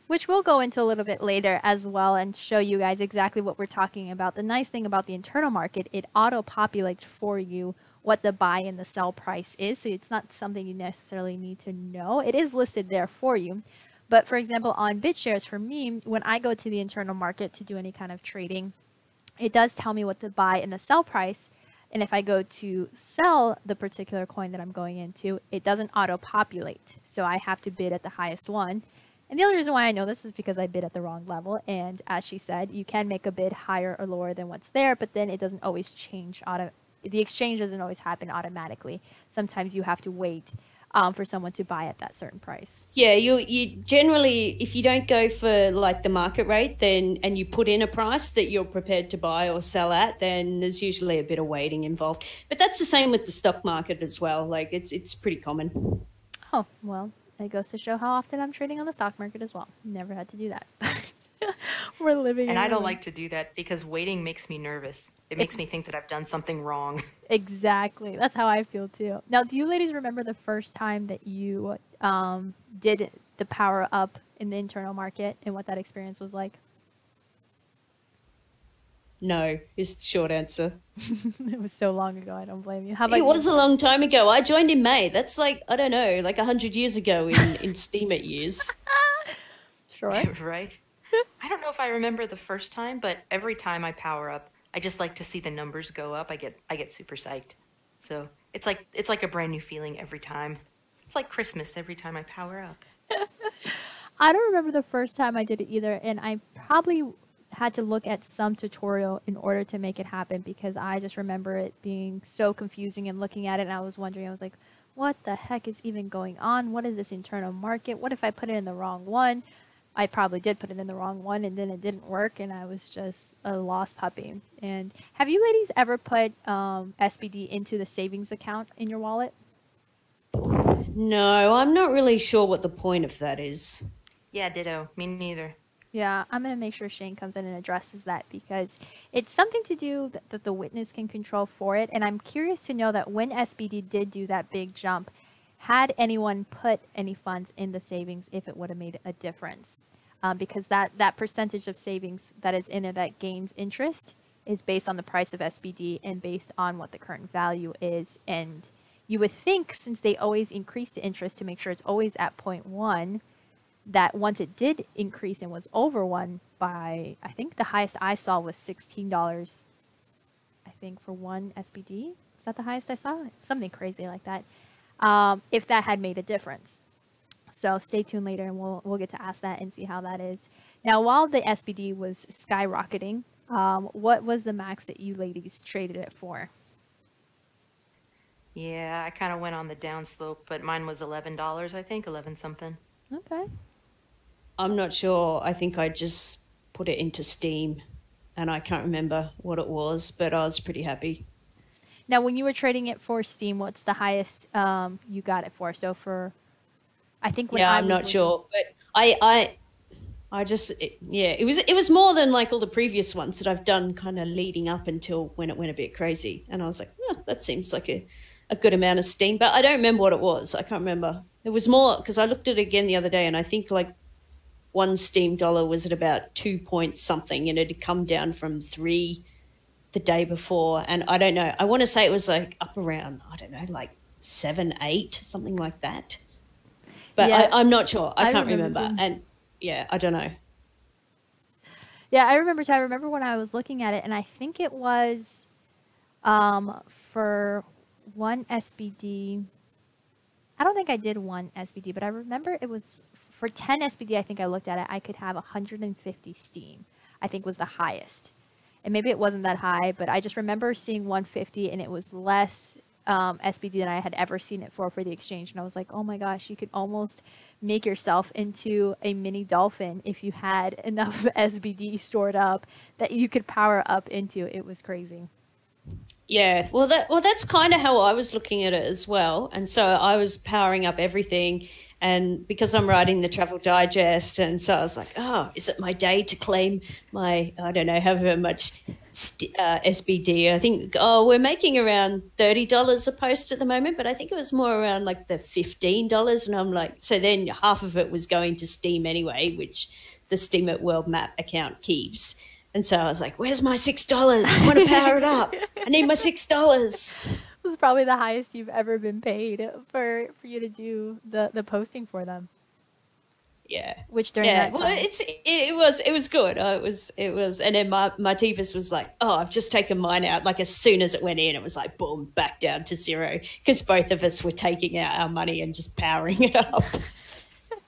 Which we'll go into a little bit later as well and show you guys exactly what we're talking about. The nice thing about the internal market, it auto populates for you what the buy and the sell price is. So it's not something you necessarily need to know. It is listed there for you. But for example, on BitShares, for me, when I go to the internal market to do any kind of trading, it does tell me what the buy and the sell price. And if I go to sell the particular coin that I'm going into, it doesn't auto populate. So I have to bid at the highest one. And the only reason why I know this is because I bid at the wrong level. And as she said, you can make a bid higher or lower than what's there, but then it doesn't always change. Auto- the exchange doesn't always happen automatically. Sometimes you have to wait um, for someone to buy at that certain price. Yeah, you you generally if you don't go for like the market rate, then and you put in a price that you're prepared to buy or sell at, then there's usually a bit of waiting involved. But that's the same with the stock market as well. Like it's it's pretty common. Oh, well, it goes to show how often I'm trading on the stock market as well. Never had to do that. We're living And I don't the- like to do that because waiting makes me nervous. It makes me think that I've done something wrong. Exactly. That's how I feel too. Now, do you ladies remember the first time that you um, did the power up in the internal market and what that experience was like? No, is the short answer. it was so long ago. I don't blame you. How about It you? was a long time ago. I joined in May. That's like I don't know, like hundred years ago in in Steemit years. Sure. right? I don't know if I remember the first time, but every time I power up, I just like to see the numbers go up. I get I get super psyched. So it's like it's like a brand new feeling every time. It's like Christmas every time I power up. I don't remember the first time I did it either, and I probably had to look at some tutorial in order to make it happen because I just remember it being so confusing and looking at it and I was wondering, I was like, what the heck is even going on? What is this internal market? What if I put it in the wrong one? I probably did put it in the wrong one and then it didn't work and I was just a lost puppy. And have you ladies ever put um, SBD into the savings account in your wallet? No, I'm not really sure what the point of that is. Yeah, ditto. Me neither. Yeah, I'm going to make sure Shane comes in and addresses that because it's something to do that, that the witness can control for it. And I'm curious to know that when SBD did do that big jump, had anyone put any funds in the savings if it would have made a difference? Um, because that, that percentage of savings that is in it that gains interest is based on the price of SBD and based on what the current value is. And you would think since they always increase the interest to make sure it's always at 0.1, that once it did increase and was over one by I think the highest I saw was sixteen dollars. I think for one SBD. Is that the highest I saw? Something crazy like that. Um, if that had made a difference. So stay tuned later and we'll we'll get to ask that and see how that is. Now while the SBD was skyrocketing, um, what was the max that you ladies traded it for? Yeah, I kind of went on the downslope, but mine was eleven dollars. I think eleven something. Okay. I'm not sure. I think I just put it into Steem, and I can't remember what it was, but I was pretty happy. Now when you were trading it for Steem, what's the highest um, you got it for? So for I think when yeah, I I'm not looking- sure, but I, I, I just, it, yeah, it was, it was more than like all the previous ones that I've done, kind of leading up until when it went a bit crazy, and I was like, yeah, that seems like a, a good amount of Steem, but I don't remember what it was. I can't remember. It was more because I looked at it again the other day, and I think like one Steem dollar was at about two point something, and it had come down from three the day before, and I don't know. I want to say it was like up around, I don't know, like seven, eight, something like that. But Yeah. I, I'm not sure. I, I can't remember remember. And yeah, I don't know. Yeah, I remember too. I remember when I was looking at it, and I think it was um, for one SBD. I don't think I did one SBD, but I remember it was for 10 SBD. I think I looked at it. I could have 150 Steem. I think was the highest, and maybe it wasn't that high, but I just remember seeing 150, and it was less um, SBD than I had ever seen it for for the exchange, and I was like, oh my gosh, you could almost make yourself into a mini dolphin if you had enough SBD stored up that you could power up into. It was crazy. Yeah, well, that well, that's kind of how I was looking at it as well. And so I was powering up everything, and because I'm writing the travel digest, and so I was like, oh, is it my day to claim my I don't know however much uh, SBD? I think oh, we're making around thirty dollars a post at the moment, but I think it was more around like the fifteen dollars, and I'm like, so then half of it was going to Steem anyway, which the Steemit World Map account keeps. And so I was like, "Where's my six dollars? I want to power it up. I need my six dollars." This is probably the highest you've ever been paid for for you to do the the posting for them. Yeah, Which during yeah. that Well, it's it, it was it was good. Uh, it was it was, and then my my Tivus was like, "Oh, I've just taken mine out." Like as soon as it went in, it was like boom, back down to zero because both of us were taking out our money and just powering it up.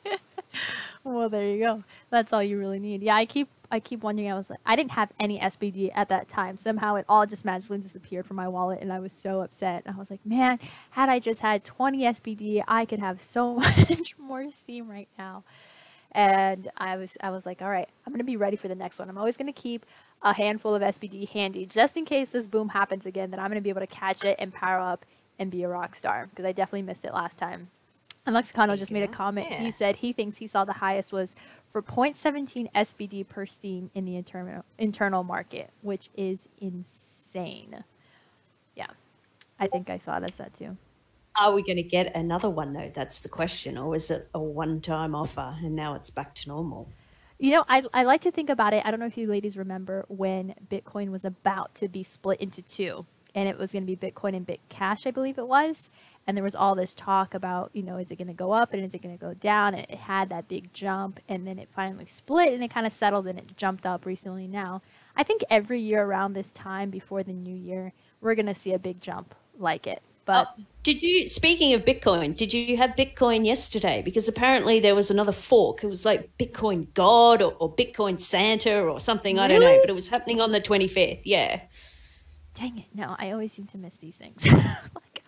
well, there you go. That's all you really need. Yeah, I keep I keep wondering. I was like, I didn't have any SBD at that time. Somehow it all just magically disappeared from my wallet, and I was so upset. I was like, man, had I just had 20 SBD, I could have so much more Steem right now. And I was I was like, all right, I'm gonna be ready for the next one. I'm always gonna keep a handful of SBD handy just in case this boom happens again. That I'm gonna be able to catch it and power up and be a rock star because I definitely missed it last time. And There just made a comment. He said he thinks he saw the highest was for 0.17 SBD per Steem in the internal internal market, which is insane. Yeah, I think I saw it as that too. Are we going to get another one though? That's the question. Or is it a one-time offer and now it's back to normal? You know, I, I like to think about it. I don't know if you ladies remember when Bitcoin was about to be split into two, and it was going to be Bitcoin and Bitcash, I believe it was. And there was all this talk about, you know, is it going to go up and is it going to go down? And it had that big jump, and then it finally split and it kind of settled and it jumped up recently now. I think every year around this time before the new year, we're going to see a big jump like it. But Oh, did you? Speaking of Bitcoin, did you have Bitcoin yesterday? Because apparently there was another fork. It was like Bitcoin God or, or Bitcoin Santa or something. I don't know, but it was happening on the twenty fifth. Yeah. Dang it, no, I always seem to miss these things. like.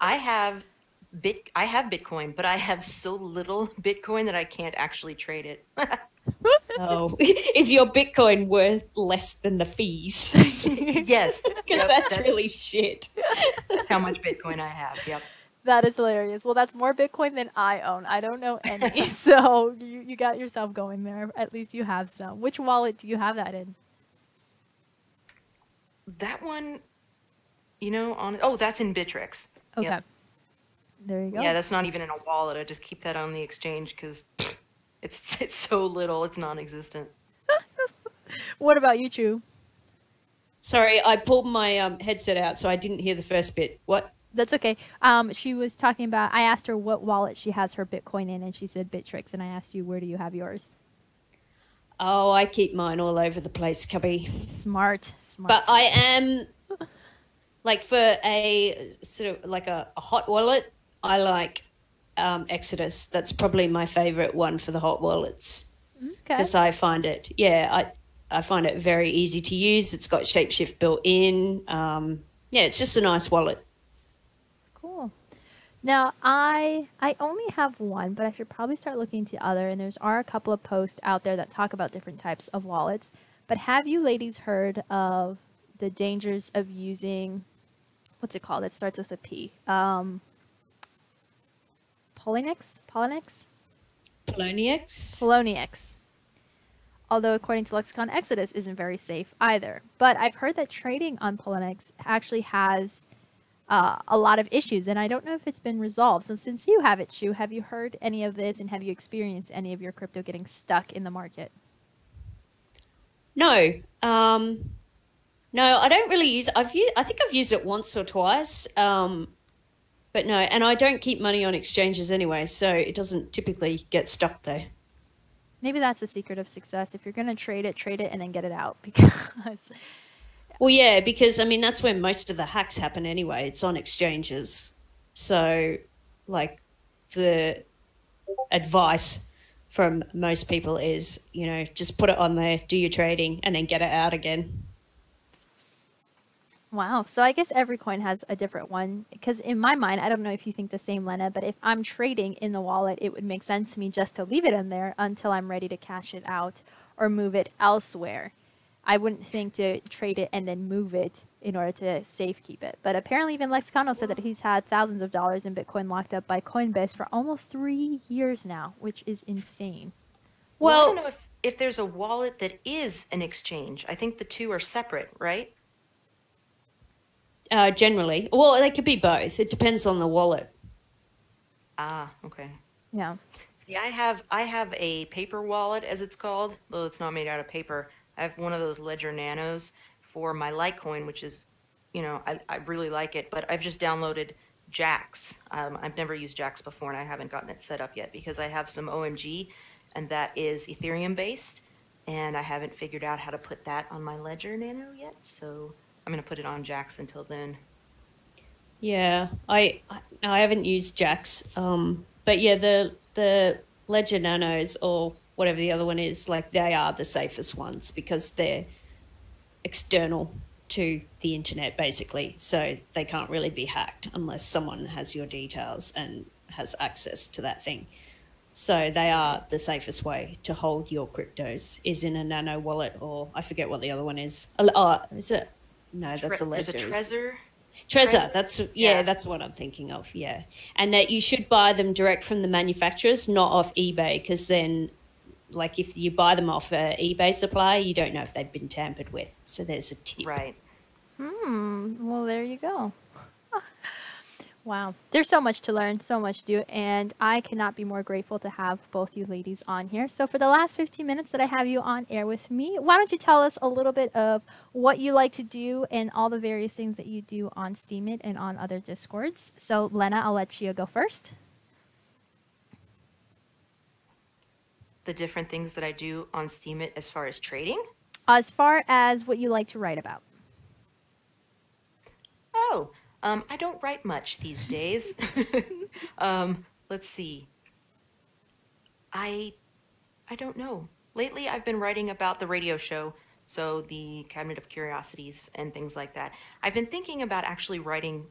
I have bit I have Bitcoin, but I have so little Bitcoin that I can't actually trade it. Oh, is your Bitcoin worth less than the fees? yes, Because Yep, that's really shit. that's how much Bitcoin I have. Yep. That is hilarious. Well, that's more Bitcoin than I own. I don't know any. so you, you got yourself going there. At least you have some. Which wallet do you have that in? That one, you know, on oh, that's in Bittrex. Okay. Yep. There you go. Yeah, that's not even in a wallet. I just keep that on the exchange because it's it's so little, it's non-existent. what about you, Chu? Sorry, I pulled my um, headset out, so I didn't hear the first bit. What? That's okay. Um, she was talking about. I asked her what wallet she has her Bitcoin in, and she said Bittrex. And I asked you, where do you have yours? Oh, I keep mine all over the place, Kubby. Smart, smart. But I am like for a sort of like a, a hot wallet. I like um, Exodus. That's probably my favorite one for the hot wallets okay. because I find it. Yeah, I I find it very easy to use. It's got Shapeshift built in. Um, yeah, it's just a nice wallet. Now I I only have one, but I should probably start looking into other. And there's are a couple of posts out there that talk about different types of wallets. But have you ladies heard of the dangers of using what's it called? It starts with a P. Um, Poloniex? Poloniex? Poloniex. Poloniex. Although, according to Lexicon, Exodus isn't very safe either. But I've heard that trading on Poloniex actually has uh, a lot of issues, and I don't know if it's been resolved. So, since you have it, Shu, have you heard any of this, and have you experienced any of your crypto getting stuck in the market? No, um, no, I don't really use. I've used. I think I've used it once or twice. Um, but no, and I don't keep money on exchanges anyway, so it doesn't typically get stuck there. Maybe that's the secret of success. If you're going to trade it, trade it and then get it out because Well, yeah, because I mean that's where most of the hacks happen anyway. It's on exchanges, so like the advice from most people is, you know, just put it on there, do your trading, and then get it out again. Wow. So I guess every coin has a different one. Because in my mind, I don't know if you think the same, Lena, but if I'm trading in the wallet, it would make sense to me just to leave it in there until I'm ready to cash it out or move it elsewhere. I wouldn't think to trade it and then move it in order to safe keep it. But apparently, even Lexicano said that he's had thousands of dollars in Bitcoin locked up by Coinbase for almost three years now, which is insane. Well, I don't know if, if there's a wallet that is an exchange. I think the two are separate, right? uh, generally, well, they could be both. It depends on the wallet. Ah, okay. Yeah. See, I have I have a paper wallet, as it's called, though it's not made out of paper. I have one of those Ledger Nanos for my Litecoin, which is, you know, I, I really like it. But I've just downloaded Jaxx. Um, I've never used Jaxx before, and I haven't gotten it set up yet because I have some OMG, and that is Ethereum based, and I haven't figured out how to put that on my Ledger Nano yet. So I'm gonna put it on Jaxx until then. Yeah, I I, haven't used Jaxx, um, but yeah, the the Ledger Nanos or whatever the other one is, like they are the safest ones because they're external to the internet, basically. So they can't really be hacked unless someone has your details and has access to that thing. So they are the safest way to hold your cryptos is in a nano wallet or I forget what the other one is. Oh, is it? No, that's a Tre- ledger. There's a Trezor. Trezor, Trezor, that's yeah, yeah. that's what I'm thinking of. Yeah, and that you should buy them direct from the manufacturers, not off eBay, because then, like, if you buy them off a eBay supplier, you don't know if they've been tampered with. So there's a tip. Right. Hmm. Well, there you go. wow. There's so much to learn, so much to do, and I cannot be more grateful to have both you ladies on here. So, for the last 15 minutes that I have you on air with me, why don't you tell us a little bit of what you like to do and all the various things that you do on Steemit and on other Discords? So, Lena, I'll let you go first. The different things that I do on Steemit as far as trading. As far as what you like to write about. Oh, um, I don't write much these days. um, let's see. I, I don't know. Lately, I've been writing about the radio show, so the Cabinet of Curiosities and things like that. I've been thinking about actually writing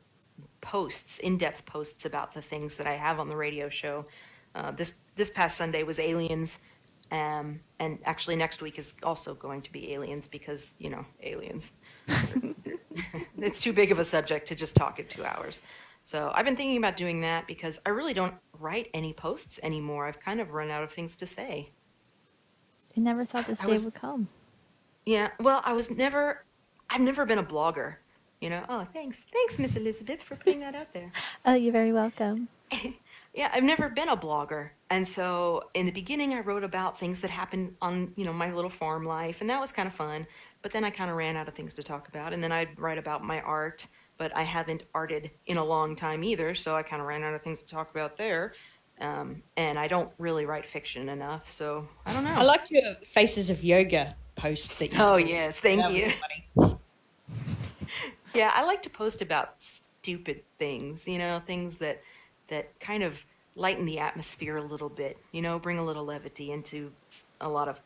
posts, in-depth posts about the things that I have on the radio show. Uh, this this past Sunday was aliens, um, and actually next week is also going to be aliens because you know aliens. it's too big of a subject to just talk in two hours. So I've been thinking about doing that because I really don't write any posts anymore. I've kind of run out of things to say. I never thought this I day was- would come. Yeah, well, I was never, I've never been a blogger. You know, oh, thanks, thanks, Miss Elizabeth, for putting that out there. Oh, you're very welcome. Yeah, I've never been a blogger. And so in the beginning, I wrote about things that happened on, you know, my little farm life, and that was kind of fun. But then I kind of ran out of things to talk about. And then I'd write about my art, but I haven't arted in a long time either. So I kind of ran out of things to talk about there. Um, and I don't really write fiction enough. So I don't know. I liked your Faces of Yoga post that you. Oh, yes. Thank That you. Yeah, I like to post about stupid things, you know, things that that kind of lighten the atmosphere a little bit, you know, bring a little levity into a lot of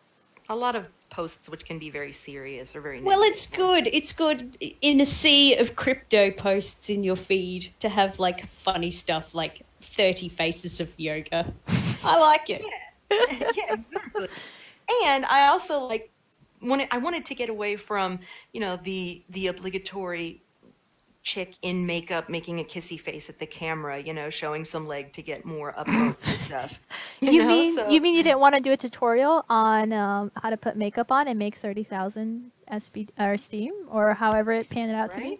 a lot of posts which can be very serious or very Well, it's good. It's good in a sea of crypto posts in your feed to have like funny stuff like 30 faces of yoga. I like it. yeah, exactly. And I also like wanted I wanted to get away from, you know, the the obligatory chick in makeup making a kissy face at the camera, you know, showing some leg to get more upvotes and stuff. You, You, know, mean so you mean you didn't want to do a tutorial on um, how to put makeup on and make thirty thousand SB or Steem or however it panned out to be?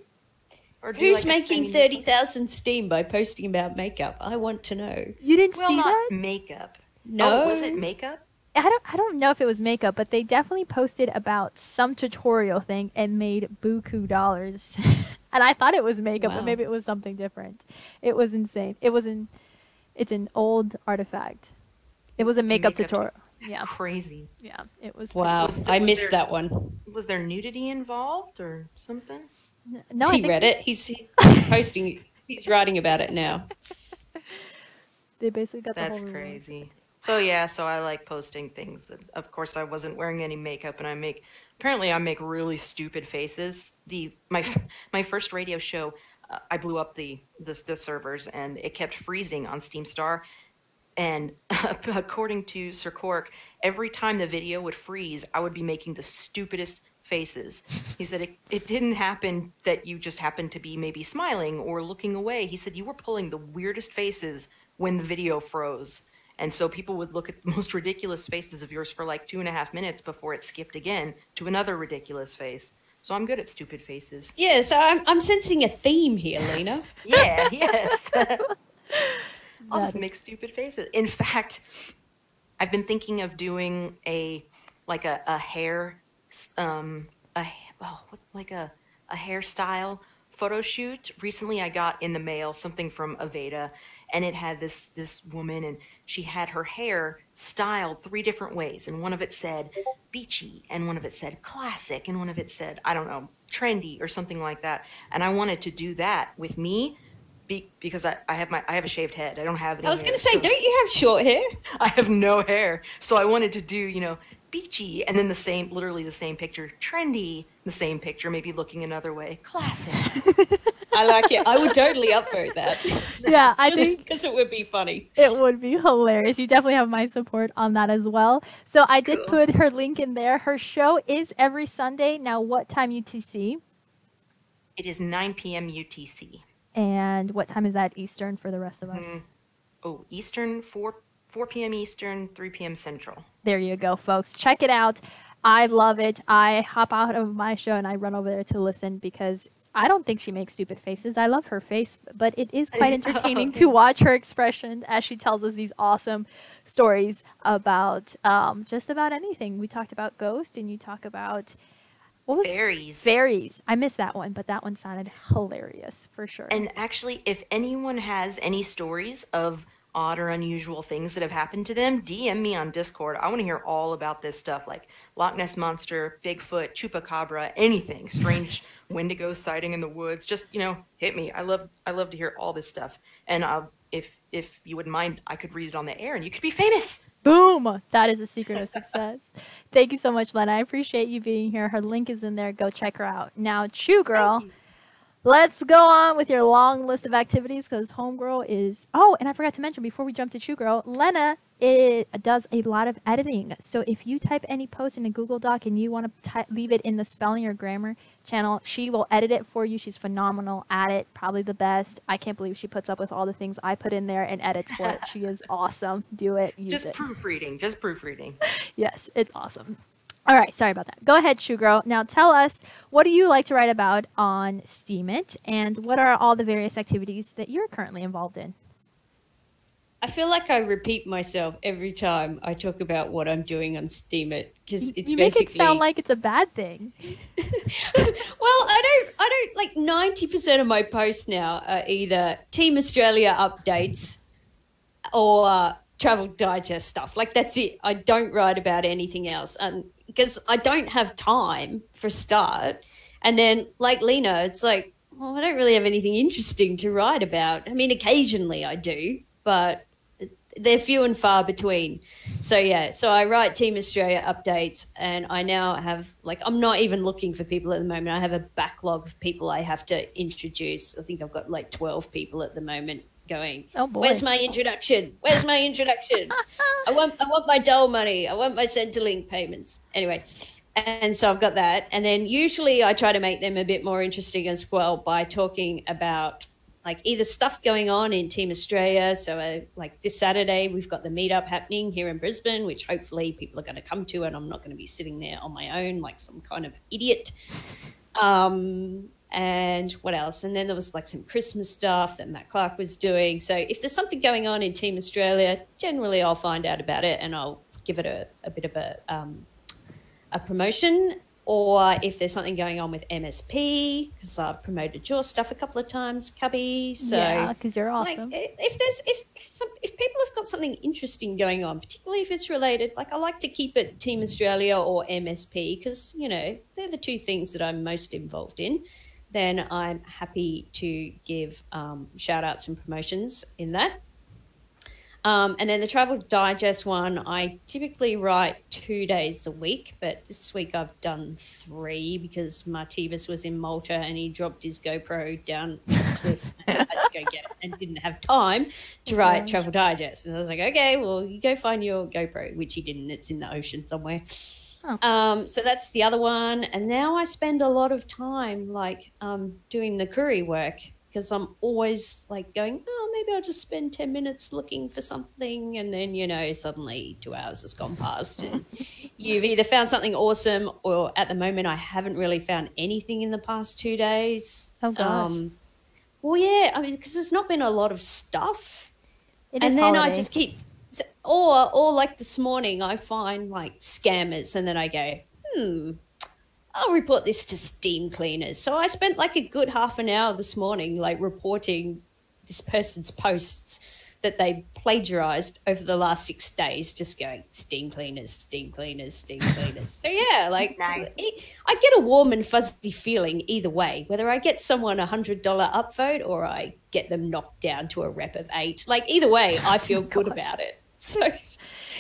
Or do Who's like a making semi- 30,000 Steem by posting about makeup? I want to know. You didn't Well, see not that? makeup. No. Oh, was it makeup? I don't I don't know if it was makeup, but they definitely posted about some tutorial thing and made buku dollars. and I thought it was makeup, Wow. but maybe it was something different. It was insane. It was in it's an old artifact. It was a It's makeup, makeup tutorial. That's Yeah. crazy. Yeah. It was Wow, Was the- I was missed there- that one. Was there nudity involved or something? No, Has I he read it? He's he's posting. He's writing about it now. They basically got That's the whole rule. crazy. So yeah, so I like posting things. That, of course, I wasn't wearing any makeup, and I make apparently I make really stupid faces. The my my first radio show, uh, I blew up the, the the servers, and it kept freezing on Steam Star. And according to Sir Cork, every time the video would freeze, I would be making the stupidest faces. He said it, it didn't happen that you just happened to be maybe smiling or looking away. He said you were pulling the weirdest faces when the video froze. And so people would look at the most ridiculous faces of yours for like two and a half minutes before it skipped again to another ridiculous face. So I'm good at stupid faces. Yeah, so I'm I'm sensing a theme here, Lena. Yeah, yes. I'll just make stupid faces. In fact, I've been thinking of doing a like a, a hair um a oh what, like a a hairstyle photo shoot. Recently I got in the mail something from Aveda and it had this this woman and she had her hair styled three different ways and one of it said beachy and one of it said classic and one of it said I don't know trendy or something like that. And I wanted to do that with me be, because I, I have my I have a shaved head. I don't have any I was going to say, so- don't you have short hair? I have no hair. So I wanted to do, you know, beachy and then the same, literally the same picture, trendy, the same picture, maybe looking another way, classic. I like it. I would totally upvote that. Yeah, I Just think because it would be funny. It would be hilarious. You definitely have my support on that as well. So I did Cool. put her link in there. Her show is every Sunday. Now, what time UTC? It is 9 p.m. UTC. And what time is that Eastern for the rest of us? Mm. Oh, Eastern, 4 4 p.m. Eastern, 3 p.m. Central. There you go, folks. Check it out. I love it. I hop out of my show and I run over there to listen because I don't think she makes stupid faces. I love her face, but it is quite entertaining to watch her expression as she tells us these awesome stories about um, just about anything. We talked about Ghost, and you talk about what was Fairies. fairies. I missed that one, but that one sounded hilarious for sure. And actually, if anyone has any stories of odd or unusual things that have happened to them, DM me on Discord. I want to hear all about this stuff like Loch Ness Monster, Bigfoot, Chupacabra, anything, strange Wendigo sighting in the woods. Just, you know, hit me. I love I love to hear all this stuff. And uh, if if you wouldn't mind, I could read it on the air and you could be famous. Boom! That is a secret of success. Thank you so much, Lena. I appreciate you being here. Her link is in there. Go check her out. Now, Chew Girl. Let's go on with your long list of activities because Homegirl is. Oh, and I forgot to mention before we jump to Chew Girl, Lena it does a lot of editing. So if you type any post in a Google Doc and you want to leave it in the spelling or grammar channel, she will edit it for you. She's phenomenal at it, probably the best. I can't believe she puts up with all the things I put in there and edits for it. She is awesome. Do it. Use Just it. proofreading. Just proofreading. Yes, it's awesome. All right, sorry about that. Go ahead, Shoe Girl. Now tell us what do you like to write about on Steemit, and what are all the various activities that you're currently involved in? I feel like I repeat myself every time I talk about what I'm doing on Steemit because it's you make basically it sound like it's a bad thing. well, I don't, I don't like ninety percent of my posts now are either Team Australia updates or uh, travel digest stuff. Like that's it. I don't write about anything else, and because I don't have time for start, and then like Lena, it's like, well, I don't really have anything interesting to write about. I mean, occasionally I do, but they're few and far between. So yeah, so I write Team Australia updates, and I now have like I'm not even looking for people at the moment. I have a backlog of people I have to introduce. I think I've got like 12 people at the moment going. Oh boy. Where's my introduction? Where's my introduction? I want I want my dole money. I want my Centrelink payments. Anyway. And so I've got that. And then usually I try to make them a bit more interesting as well by talking about like either stuff going on in Team Australia. So, uh, like this Saturday, we've got the meetup happening here in Brisbane, which hopefully people are going to come to, and I'm not going to be sitting there on my own like some kind of idiot. Um, and what else? And then there was like some Christmas stuff that Matt Clark was doing. So, if there's something going on in Team Australia, generally I'll find out about it and I'll give it a, a bit of a um, a promotion or if there's something going on with MSP, because I've promoted your stuff a couple of times, Kubby. So yeah, because you're awesome. Like, if there's if if, some, if people have got something interesting going on, particularly if it's related, like I like to keep it Team Australia or MSP because you know they're the two things that I'm most involved in. Then I'm happy to give um, shout outs and promotions in that. Um, and then the Travel Digest one, I typically write two days a week, but this week I've done three because Martibus was in Malta and he dropped his GoPro down the cliff and I had to go get it and didn't have time to write Gosh. Travel Digest. And I was like, okay, well, you go find your GoPro, which he didn't. It's in the ocean somewhere. Oh. Um, so that's the other one. And now I spend a lot of time like um, doing the Curie work because I'm always like going, oh, maybe I'll just spend 10 minutes looking for something. And then, you know, suddenly two hours has gone past. And you've either found something awesome or at the moment, I haven't really found anything in the past two days. Oh, gosh. well, yeah, I mean, because there's not been a lot of stuff It and then I just keep, or or like this morning, I find like scammers, and then I go, hmm, I'll report this to Steem cleaners. So I spent like a good half an hour this morning, like reporting this person's posts that they plagiarized over the last six days, just going Steem cleaners, Steem cleaners, Steem cleaners. so yeah, like Nice. it- I get a warm and fuzzy feeling either way, whether I get someone a hundred dollar upvote or I get them knocked down to a rep of eight. Like either way, I feel good about it.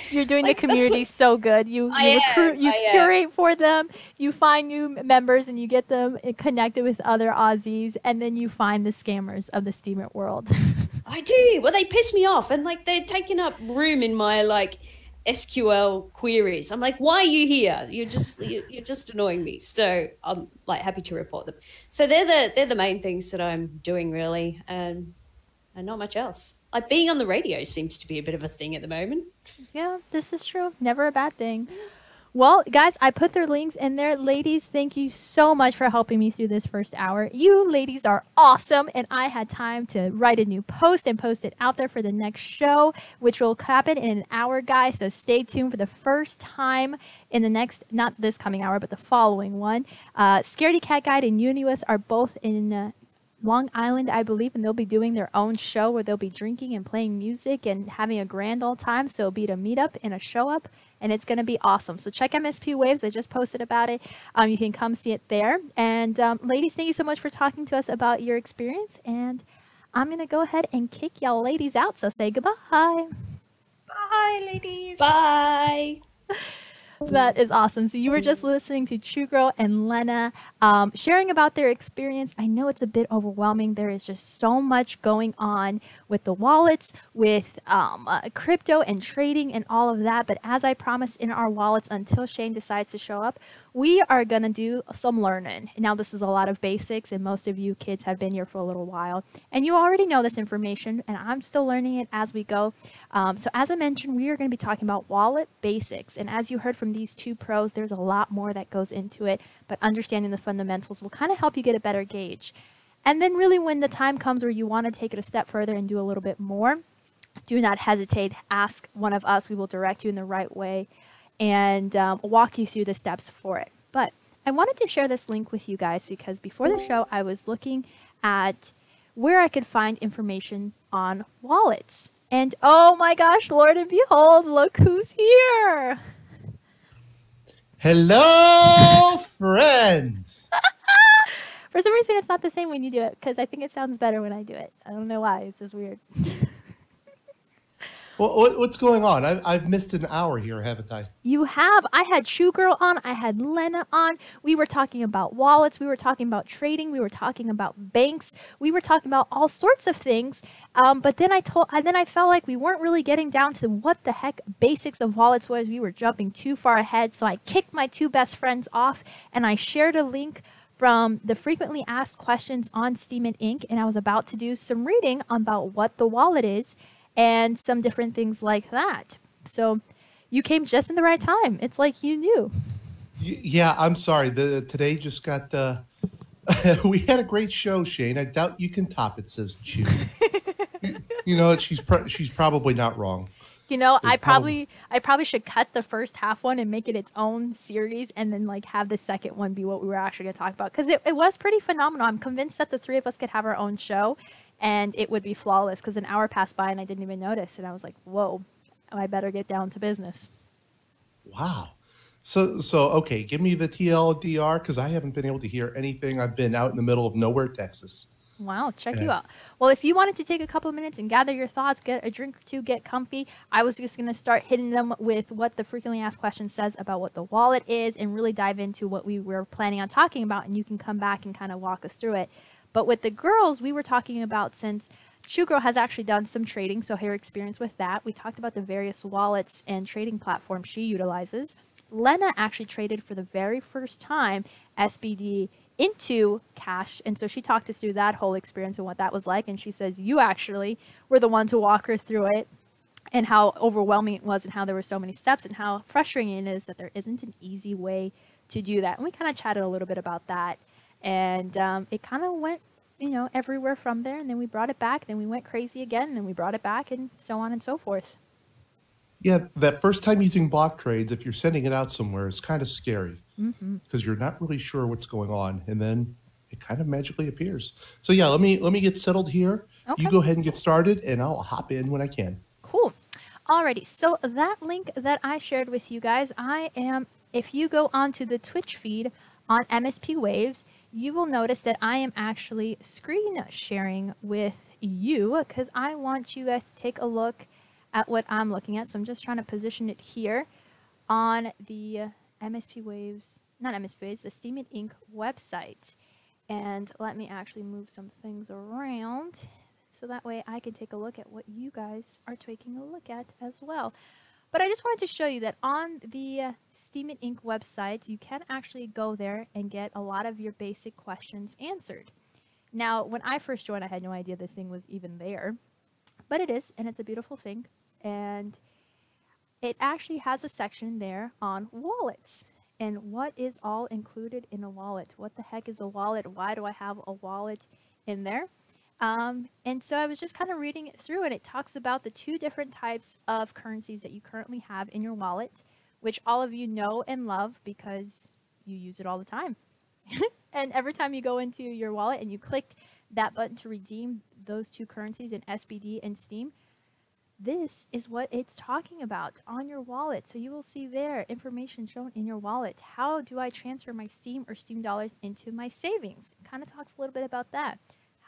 So You're doing Like, the community what- so good. You, am, recruit, you I am. curate for them, you find new members, and you get them uh, connected with other Aussies, and then you find the scammers of the Steemit world. I do. Well, they piss me off, and like they're taking up room in my like SQL queries. I'm like, why are you here? You're just you're just annoying me. So I'm like happy to report them. So they're the they're the main things that I'm doing really, and and not much else. Like being on the radio seems to be a bit of a thing at the moment. Yeah, this is true. Never a bad thing. Well, guys, I put their links in there. Ladies, thank you so much for helping me through this first hour. You ladies are awesome, and I had time to write a new post and post it out there for the next show, which will happen in an hour, guys. So stay tuned for the first time in the next, not this coming hour, but the following one. Uh, Scaredy Cat Guide and Uniwis are both in uh, Long Island, I believe, and they'll be doing their own show where they'll be drinking and playing music and having a grand old time. So it'll be a meetup and a show up and it's going to be awesome. So check MSP Waves. I just posted about it. Um, you can come see it there. And um, ladies, thank you so much for talking to us about your experience. And I'm going to go ahead and kick y'all ladies out. So say goodbye. Bye, ladies. Bye. That is awesome. So you were just listening to True Girl and Lena um, sharing about their experience. I know it's a bit overwhelming. There is just so much going on with the wallets, with um, uh, crypto and trading and all of that. But as I promised in our wallets, until Shane decides to show up, we are going to do some learning. Now, this is a lot of basics, and most of you kids have been here for a little while, and you already know this information, and I'm still learning it as we go. Um, so, as I mentioned, we are going to be talking about wallet basics, and as you heard from these two pros, there's a lot more that goes into it, but understanding the fundamentals will kind of help you get a better gauge. And then, really, when the time comes where you want to take it a step further and do a little bit more, do not hesitate. Ask one of us. We will direct you in the right way and um, walk you through the steps for it. But I wanted to share this link with you guys because before the show, I was looking at where I could find information on wallets. And oh my gosh, Lord and behold, look who's here. Hello, friends. For some reason, it's not the same when you do it because I think it sounds better when I do it. I don't know why. It's just weird. What, what's going on? I, I've missed an hour here, haven't I? You have. I had Shoe Girl on. I had Lena on. We were talking about wallets. We were talking about trading. We were talking about banks. We were talking about all sorts of things. Um, but then I told, and then I felt like we weren't really getting down to what the heck basics of wallets was. We were jumping too far ahead. So I kicked my two best friends off, and I shared a link from the frequently asked questions on Steemit Inc. And I was about to do some reading about what the wallet is and some different things like that. So you came just in the right time. It's like you knew. Yeah, I'm sorry. The today just got. Uh, we had a great show, Shane. I doubt you can top it. Says Chew. you know, she's pro- she's probably not wrong. You know, I probably I probably should cut the first half one and make it its own series, and then like have the second one be what we were actually going to talk about because it, it was pretty phenomenal. I'm convinced that the three of us could have our own show, and it would be flawless because an hour passed by and I didn't even notice. And I was like, whoa, I better get down to business. Wow. So, so okay, give me the TLDR because I haven't been able to hear anything. I've been out in the middle of nowhere, Texas. Wow, check yeah. you out. Well, if you wanted to take a couple of minutes and gather your thoughts, get a drink or two, get comfy, I was just going to start hitting them with what the frequently asked question says about what the wallet is and really dive into what we were planning on talking about. And you can come back and kind of walk us through it. But with the girls, we were talking about since Girl has actually done some trading, so her experience with that. We talked about the various wallets and trading platforms she utilizes. Lena actually traded for the very first time SBD into cash, and so she talked us through that whole experience and what that was like. And she says you actually were the one to walk her through it and how overwhelming it was and how there were so many steps and how frustrating it is that there isn't an easy way to do that. And we kind of chatted a little bit about that and um, it kind of went you know everywhere from there and then we brought it back then we went crazy again and then we brought it back and so on and so forth. Yeah that first time using block trades if you're sending it out somewhere is kind of scary because mm-hmm. you're not really sure what's going on and then it kind of magically appears. So yeah let me let me get settled here. Okay. you go ahead and get started and i'll hop in when i can. Cool. Alrighty so that link that i shared with you guys i am if you go onto the twitch feed on msp waves you will notice that I am actually screen sharing with you because I want you guys to take a look at what I'm looking at. So I'm just trying to position it here on the MSP Waves, not MSP Waves, the Steemit Inc. website. And let me actually move some things around so that way I can take a look at what you guys are taking a look at as well. But I just wanted to show you that on the uh, Steemit Inc. website, you can actually go there and get a lot of your basic questions answered. Now, when I first joined, I had no idea this thing was even there, but it is, and it's a beautiful thing. And it actually has a section there on wallets and what is all included in a wallet. What the heck is a wallet? Why do I have a wallet in there? Um, and so I was just kind of reading it through, and it talks about the two different types of currencies that you currently have in your wallet, which all of you know and love because you use it all the time. and every time you go into your wallet and you click that button to redeem those two currencies in SBD and Steem, this is what it's talking about on your wallet. So you will see there information shown in your wallet. How do I transfer my Steem or Steem dollars into my savings? It kind of talks a little bit about that.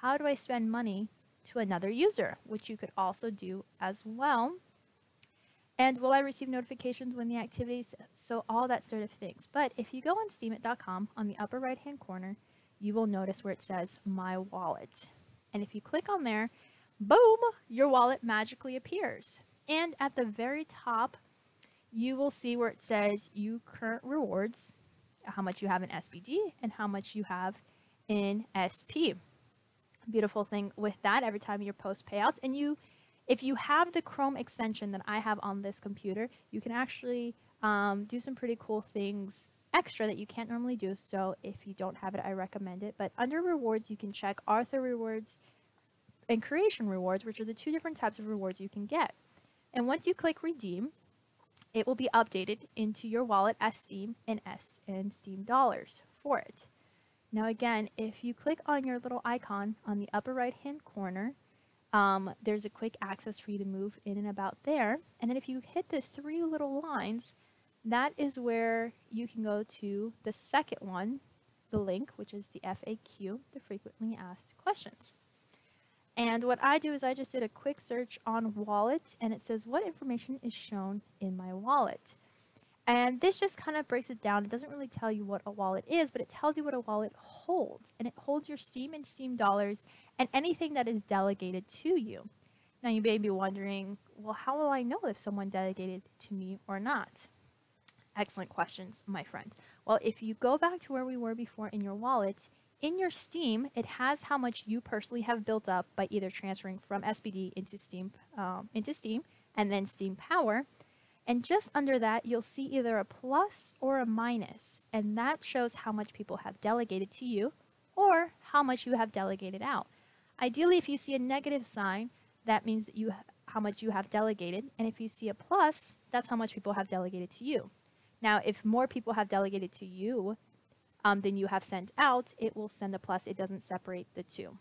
How do I spend money to another user, which you could also do as well. And will I receive notifications when the activities, so all that sort of things. But if you go on steemit.com on the upper right hand corner, you will notice where it says my wallet. And if you click on there, boom, your wallet magically appears. And at the very top, you will see where it says you current rewards, how much you have in SBD and how much you have in SP. Beautiful thing with that every time you post payouts. And you, if you have the Chrome extension that I have on this computer, you can actually um, do some pretty cool things extra that you can't normally do. So if you don't have it, I recommend it. But under rewards, you can check Author rewards and creation rewards, which are the two different types of rewards you can get. And once you click redeem, it will be updated into your wallet as Steem and S and Steem dollars for it. Now again, if you click on your little icon on the upper right hand corner, um, there's a quick access for you to move in and about there. And then if you hit the three little lines, that is where you can go to the second one, the link, which is the FAQ, the frequently asked questions. And what I do is I just did a quick search on wallet and it says what information is shown in my wallet. And this just kind of breaks it down. It doesn't really tell you what a wallet is, but it tells you what a wallet holds. And it holds your Steem and Steem dollars and anything that is delegated to you. Now you may be wondering, well, how will I know if someone delegated to me or not? Excellent questions, my friend. Well, if you go back to where we were before in your wallet, in your Steem, it has how much you personally have built up by either transferring from SBD into Steem, um, into Steem, and then Steem Power. And just under that, you'll see either a plus or a minus, and that shows how much people have delegated to you or how much you have delegated out. Ideally, if you see a negative sign, that means that you how much you have delegated, and if you see a plus, that's how much people have delegated to you. Now, if more people have delegated to you, um, than you have sent out, it will send a plus. It doesn't separate the two.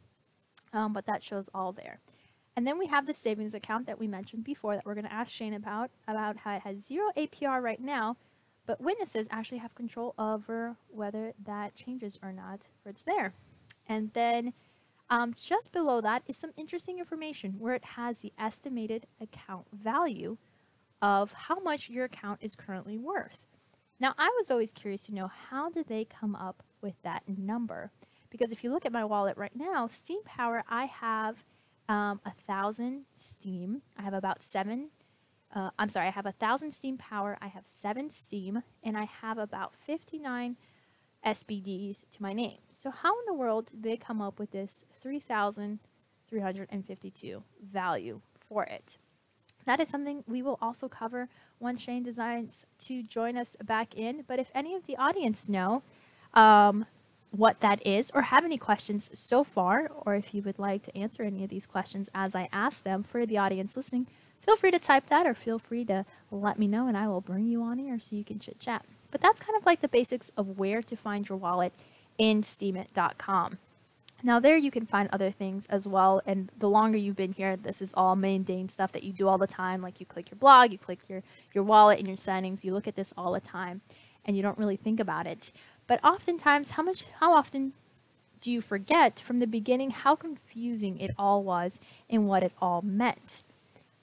Um, but that shows all there. And then we have the savings account that we mentioned before that we're going to ask Shane about, about how it has zero APR right now, but witnesses actually have control over whether that changes or not, or it's there. And then um, just below that is some interesting information where it has the estimated account value of how much your account is currently worth. Now, I was always curious to know how did they come up with that number? Because if you look at my wallet right now, Steem Power, I have um, a thousand Steem. I have about seven. Uh, I'm sorry, I have a thousand Steem Power. I have seven Steem, and I have about 59 SBDs to my name. So how in the world did they come up with this 3,352 value for it? That is something we will also cover once Shane decides to join us back in. But if any of the audience know um, what that is or have any questions so far, or if you would like to answer any of these questions as I ask them for the audience listening, feel free to type that or feel free to let me know and I will bring you on here so you can chit chat. But that's kind of like the basics of where to find your wallet in steemit.com. Now there you can find other things as well, and the longer you've been here, this is all mundane stuff that you do all the time, like you click your blog, you click your, your wallet and your settings, you look at this all the time, and you don't really think about it. But oftentimes, how much, how often do you forget from the beginning how confusing it all was and what it all meant?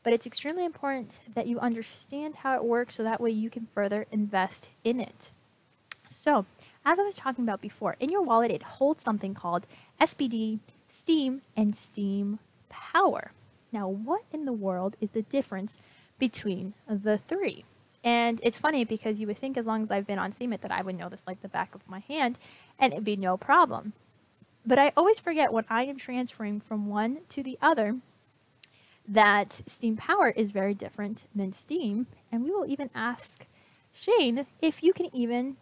But it's extremely important that you understand how it works so that way you can further invest in it. So, as I was talking about before, in your wallet it holds something called SBD, Steem, and Steem Power. Now, what in the world is the difference between the three. And it's funny because you would think as long as I've been on Steemit that I would know this like the back of my hand and it'd be no problem. But I always forget when I am transferring from one to the other that Steem Power is very different than Steem. And we will even ask Shane if you can even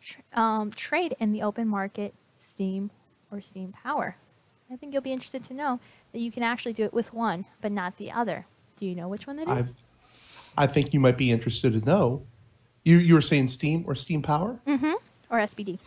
tr- um, trade in the open market Steem or Steem Power. I think you'll be interested to know that you can actually do it with one, but not the other. Do you know which one it is? I've, think you might be interested to know. You you were saying Steem or Steem Power Mm-hmm. Or SBD.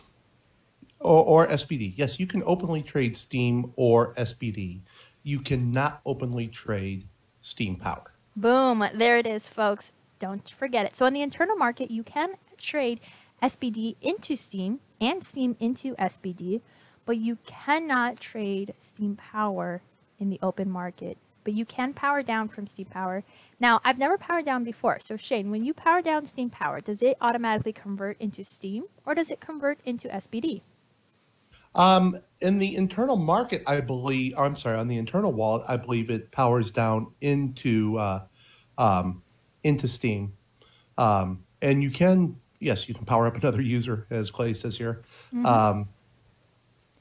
or, or SBD. Yes, you can openly trade Steem or SBD. You cannot openly trade Steem Power. Boom. There it is, folks. Don't forget it. So, in the internal market, you can trade SBD into Steem and Steem into SBD, but you cannot trade Steem Power in the open market. But you can power down from Steem Power. Now, I've never powered down before. So, Shane, when you power down Steem Power, does it automatically convert into Steem or does it convert into SBD? Um, in the internal market, I believe. I'm sorry, on the internal wallet, I believe it powers down into uh, um, into Steem, um, and you can yes, you can power up another user, as Clay says here. Um,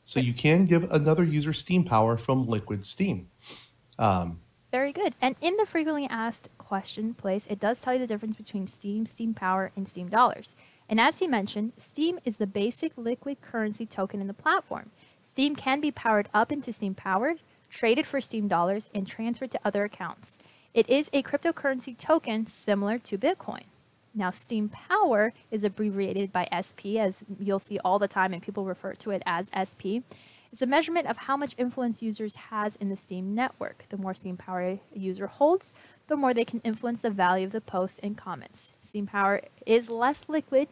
so you can give another user Steem power from Liquid Steem. Um, Very good. And in the frequently asked question place, it does tell you the difference between Steem, Steem Power, and Steem Dollars. And as he mentioned, Steem is the basic liquid currency token in the platform. Steem can be powered up into Steem Powered, traded for Steem Dollars, and transferred to other accounts. It is a cryptocurrency token similar to Bitcoin. Now, Steem Power is abbreviated by SP, as you'll see all the time, and people refer to it as SP. It's a measurement of how much influence users has in the Steem network. The more Steem Power a user holds, the more they can influence the value of the post and comments. Steem Power is less liquid.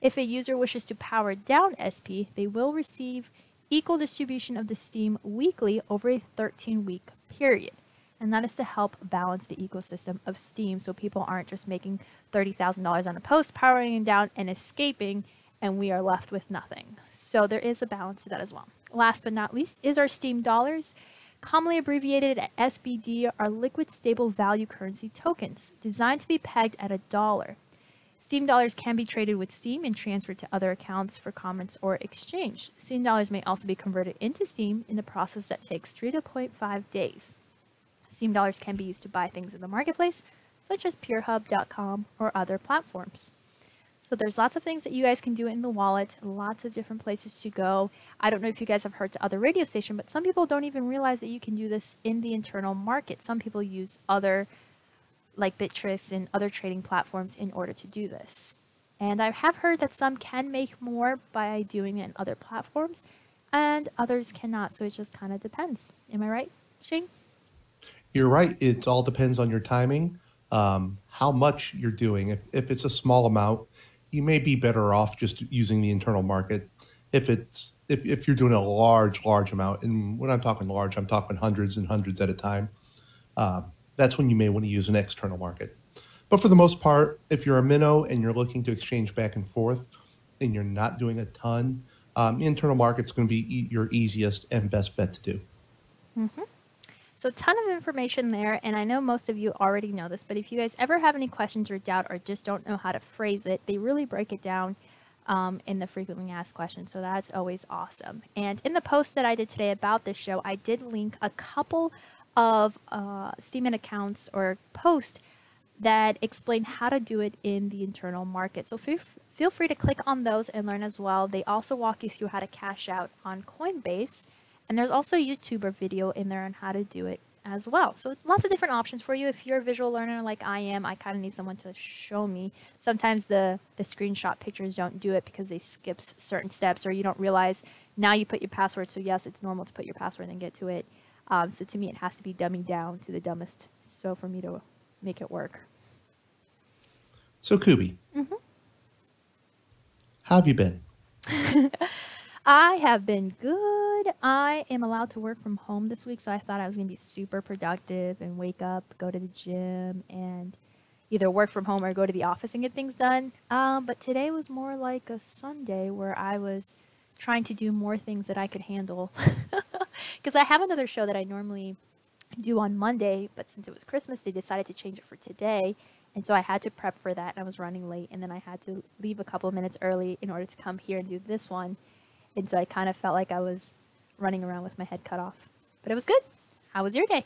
If a user wishes to power down SP, they will receive equal distribution of the Steem weekly over a 13 week period. And that is to help balance the ecosystem of Steem so people aren't just making $30,000 on a post, powering it down, and escaping, and we are left with nothing. So there is a balance to that as well. Last but not least is our Steem dollars. Commonly abbreviated SBD are liquid stable value currency tokens designed to be pegged at a dollar. Steem dollars can be traded with Steem and transferred to other accounts for comments or exchange. Steem dollars may also be converted into Steem in a process that takes 3 to 0.5 days. Steem dollars can be used to buy things in the marketplace, such as purehub.com or other platforms. So there's lots of things that you guys can do in the wallet, lots of different places to go. I don't know if you guys have heard to other radio station, but some people don't even realize that you can do this in the internal market. Some people use other like Bittrex and other trading platforms in order to do this. And I have heard that some can make more by doing it in other platforms and others cannot. So it just kind of depends. Am I right, Shane? You're right. It all depends on your timing, um, how much you're doing. If, if it's a small amount, you may be better off just using the internal market. If it's if, if you're doing a large, large amount, and when I'm talking large, I'm talking hundreds and hundreds at a time. Um, that's when you may want to use an external market. But for the most part, if you're a minnow and you're looking to exchange back and forth, and you're not doing a ton, um, internal market's going to be e- your easiest and best bet to do. So, a ton of information there, and I know most of you already know this, but if you guys ever have any questions or doubt or just don't know how to phrase it, they really break it down um, in the frequently asked questions. So, that's always awesome. And in the post that I did today about this show, I did link a couple of uh, Steemit accounts or posts that explain how to do it in the internal market. So, feel, feel free to click on those and learn as well. They also walk you through how to cash out on Coinbase. And there's also a YouTuber video in there on how to do it as well. So lots of different options for you. If you're a visual learner like I am, I kind of need someone to show me. Sometimes the, the screenshot pictures don't do it because they skip certain steps or you don't realize now you put your password. So yes, it's normal to put your password and get to it. Um, so to me, it has to be dumbing down to the dumbest. So for me to make it work. So, Kubby, Mhm. how have you been? I have been I am allowed to work from home this week, so I thought I was going to be super productive and wake up, go to the gym, and either work from home or go to the office and get things done. Um, but today was more like a Sunday where I was trying to do more things that I could handle. Because I have another show that I normally do on Monday, but since it was Christmas, they decided to change it for today. And so I had to prep for that, and I was running late, and then I had to leave a couple of minutes early in order to come here and do this one. And so I kind of felt like I was running around with my head cut off. But it was good. How was your day?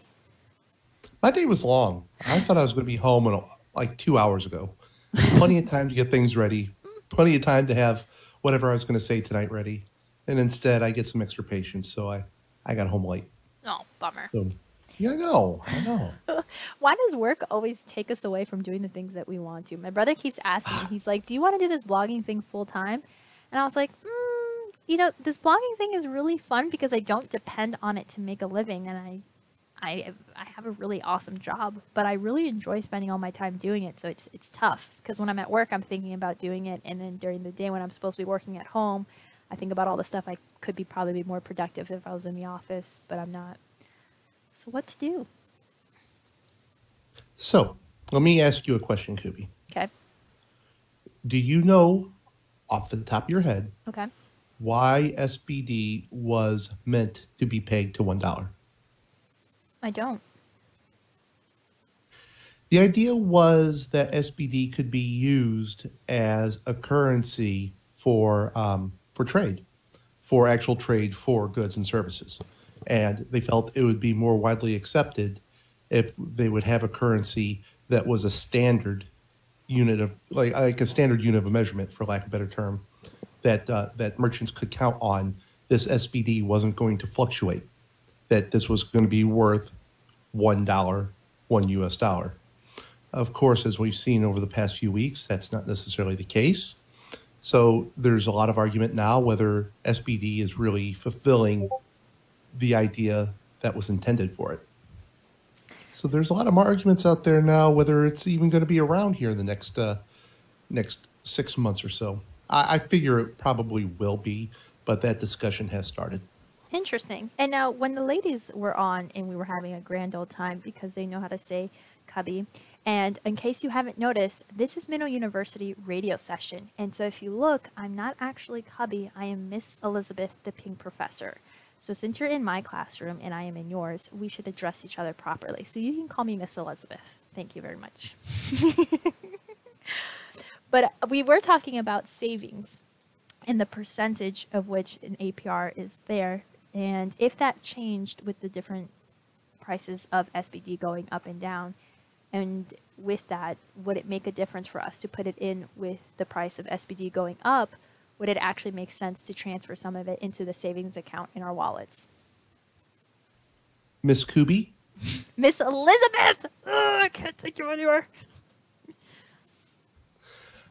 My day was long. I thought I was going to be home in like two hours ago. Plenty of time to get things ready. Plenty of time to have whatever I was going to say tonight ready. And instead, I get some extra patience, so I, I got home late. Oh, bummer. So, yeah, I know. I know. Why does work always take us away from doing the things that we want to? My brother keeps asking me, he's like, Do you want to do this blogging thing full time? And I was like, mm, You know, this blogging thing is really fun because I don't depend on it to make a living. And I, I, I have a really awesome job, but I really enjoy spending all my time doing it. So it's, it's tough because when I'm at work, I'm thinking about doing it. And then during the day when I'm supposed to be working at home, I think about all the stuff I could be probably be more productive if I was in the office, but I'm not. So what to do? So, let me ask you a question, Kubby. Okay. Do you know off the top of your head Okay. Why SBD was meant to be pegged to $1? I don't. The idea was that SBD could be used as a currency for um, for trade, for actual trade for goods and services, and they felt it would be more widely accepted if they would have a currency that was a standard unit of like like a standard unit of measurement, for lack of a better term, that uh, that merchants could count on. This SBD wasn't going to fluctuate. That this was going to be worth one dollar, one U.S. dollar. Of course, as we've seen over the past few weeks, that's not necessarily the case. So there's a lot of argument now whether SBD is really fulfilling the idea that was intended for it. So there's a lot of arguments out there now whether it's even going to be around here in the next uh, next six months or so. I, I figure it probably will be, but that discussion has started. Interesting. And now, when the ladies were on and we were having a grand old time because they know how to say Kubby, and in case you haven't noticed, this is Minnow University radio session. And so if you look, I'm not actually Kubby, I am Miss Elizabeth, the pink professor. So since you're in my classroom and I am in yours, we should address each other properly. So you can call me Miss Elizabeth. Thank you very much. but we were talking about savings and the percentage of which an APR is there. And if that changed with the different prices of SBD going up and down, and with that, would it make a difference for us to put it in with the price of SBD going up? Would it actually make sense to transfer some of it into the savings account in our wallets? Miss Kubby, Miss Elizabeth! Ugh, I can't take you anywhere.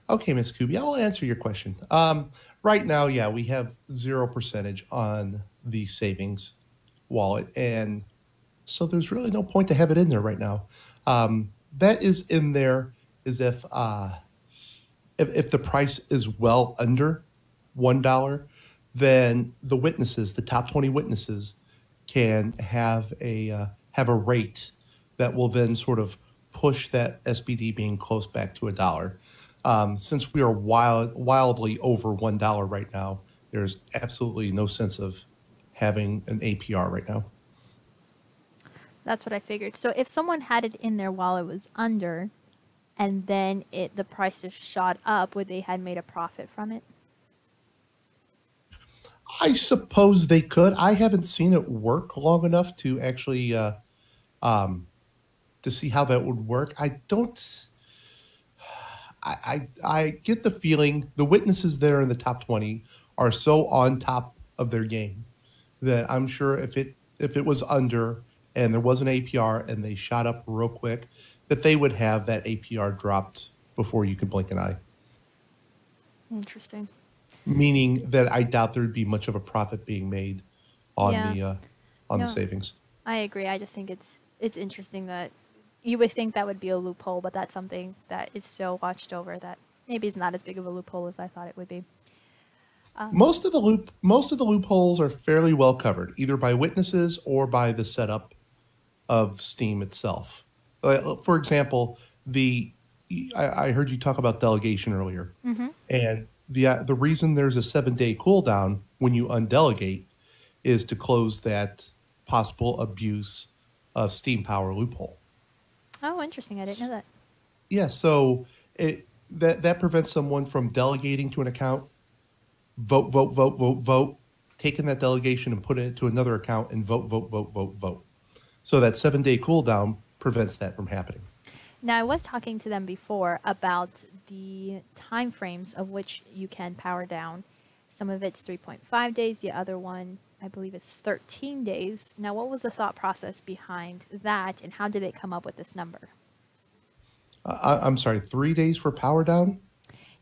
Okay, Miss Kubby, I will answer your question. Um, right now, yeah, we have zero percentage on the savings wallet, and so there's really no point to have it in there right now. Um, that is in there as if, uh, if if the price is well under one dollar, then the witnesses, the top twenty witnesses, can have a uh, have a rate that will then sort of push that SBD being close back to a dollar. Um, since we are wild, wildly over one dollar right now, there's absolutely no sense of having an APR right now. That's what I figured. So if someone had it in there while it was under, and then it the price just shot up, would they had made a profit from it? I suppose they could. I haven't seen it work long enough to actually uh, um, to see how that would work. I don't. I, I I get the feeling the witnesses there in the top twenty are so on top of their game that I'm sure if it if it was under and there was an APR and they shot up real quick, that they would have that APR dropped before you could blink an eye. Interesting. Meaning that I doubt there would be much of a profit being made on Yeah. the uh, on No. the savings. I agree. I just think it's it's interesting that you would think that would be a loophole, but that's something that is so watched over that maybe is not as big of a loophole as I thought it would be. Um, Most of the loop most of the loopholes are fairly well covered, either by witnesses or by the setup of Steem itself. Uh, For example, the I, I heard you talk about delegation earlier, Mhm. and the uh, the reason there's a seven day cooldown when you undelegate is to close that possible abuse of Steem Power loophole. Oh, interesting. I didn't know that. Yeah, so it that that prevents someone from delegating to an account, vote, vote, vote, vote, vote, taking that delegation and putting it to another account and vote, vote, vote, vote, vote. So that seven day cooldown prevents that from happening. Now, I was talking to them before about the time frames of which you can power down. Some of it's 3.5 days, the other one, I believe, it's 13 days. Now, what was the thought process behind that, and how did they come up with this number? Uh, I, I'm sorry, three days for power down.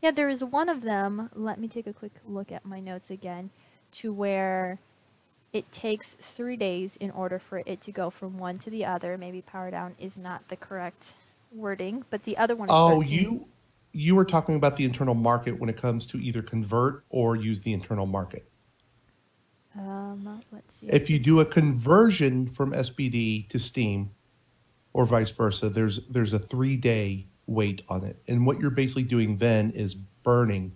Yeah, there is one of them. Let me take a quick look at my notes again to where it takes three days in order for it to go from one to the other. Maybe power down is not the correct wording, but the other one is Oh, 13. you you were talking about the internal market when it comes to either convert or use the internal market. Um, let's see. If you do a conversion from SBD to Steem, or vice versa, there's there's a three day wait on it, and what you're basically doing then is burning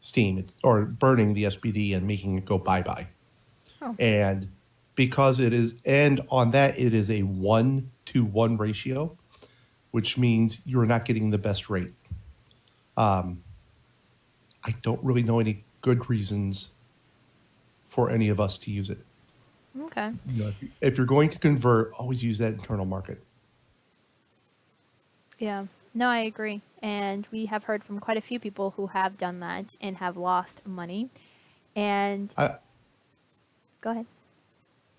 Steem it's, or burning the SBD and making it go bye bye. Oh. And because it is, and on that it is a one to one ratio, which means you're not getting the best rate. Um, I don't really know any good reasons for any of us to use it. okay. You know, if, you, if you're going to convert, always use that internal market. Yeah. No, I agree. And we have heard from quite a few people who have done that and have lost money. And I, go ahead.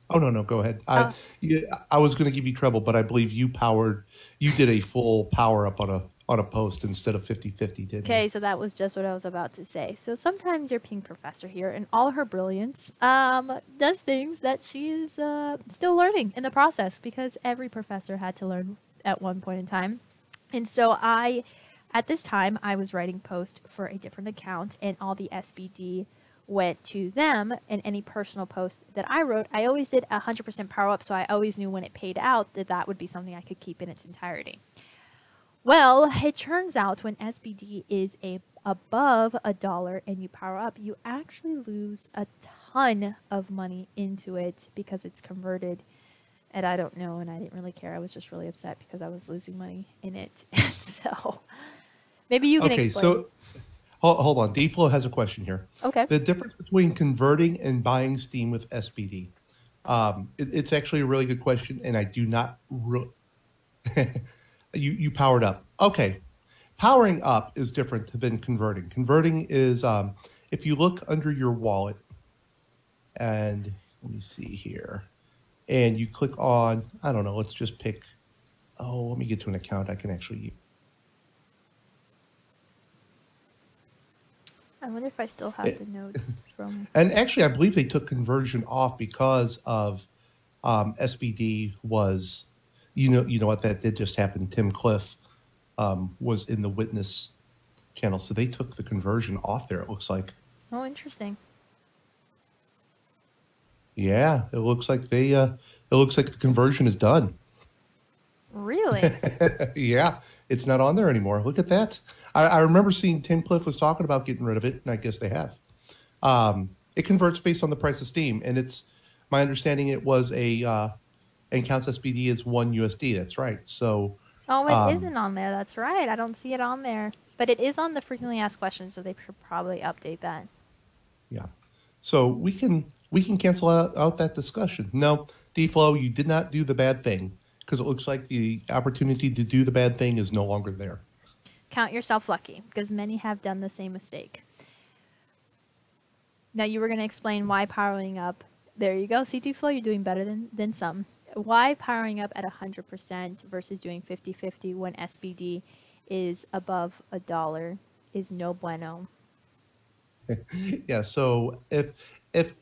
oh no, no, go ahead. Oh. I, I was going to give you trouble, but I believe you powered, you did a full power up on a on a post instead of 50-50, didn't Okay, so that was just what I was about to say. So sometimes your pink professor here, in all her brilliance, um, does things that she is uh, still learning in the process because every professor had to learn at one point in time. And so I, at this time, I was writing post for a different account, and all the SBD went to them. And any personal post that I wrote, I always did 100% power up, so I always knew when it paid out that that would be something I could keep in its entirety. Well, it turns out when SBD is a above a dollar and you power up, you actually lose a ton of money into it because it's converted. And I don't know, and I didn't really care. I was just really upset because I was losing money in it. so maybe you can Okay, explain. so hold, on. D-Flow has a question here. okay. The difference between converting and buying Steem with SBD. Um, it, it's actually a really good question, and I do not. Re- you you powered up. Okay, powering up is different than converting. Converting is um, if you look under your wallet, and let me see here, and you click on I don't know. Let's just pick. Oh, let me get to an account I can actually use. I wonder if I still have the notes from. And actually, I believe they took conversion off because of um, SBD was, you know, you know what that did just happen. Tim Cliff um, was in the witness channel, so they took the conversion off there. It looks like, Oh, interesting. yeah, it looks like they, uh, it looks like the conversion is done. Really? yeah, it's not on there anymore. Look at that. I, I remember seeing Tim Cliff was talking about getting rid of it, and I guess they have. Um, it converts based on the price of Steem, and it's my understanding it was a uh, and counts SBD as one USD. That's right. So oh, it Um, not on there. That's right. I don't see it on there. But it is on the frequently asked questions, so they should probably update that. yeah, so we can we can cancel out, out that discussion. No, D-Flow, you did not do the bad thing because it looks like the opportunity to do the bad thing is no longer there. Count yourself lucky because many have done the same mistake. Now, you were going to explain why powering up. There you go. C2 Flow, you're doing better than, than some. Why powering up at 100% versus doing 50 50 when SBD is above a dollar is no bueno. yeah so if if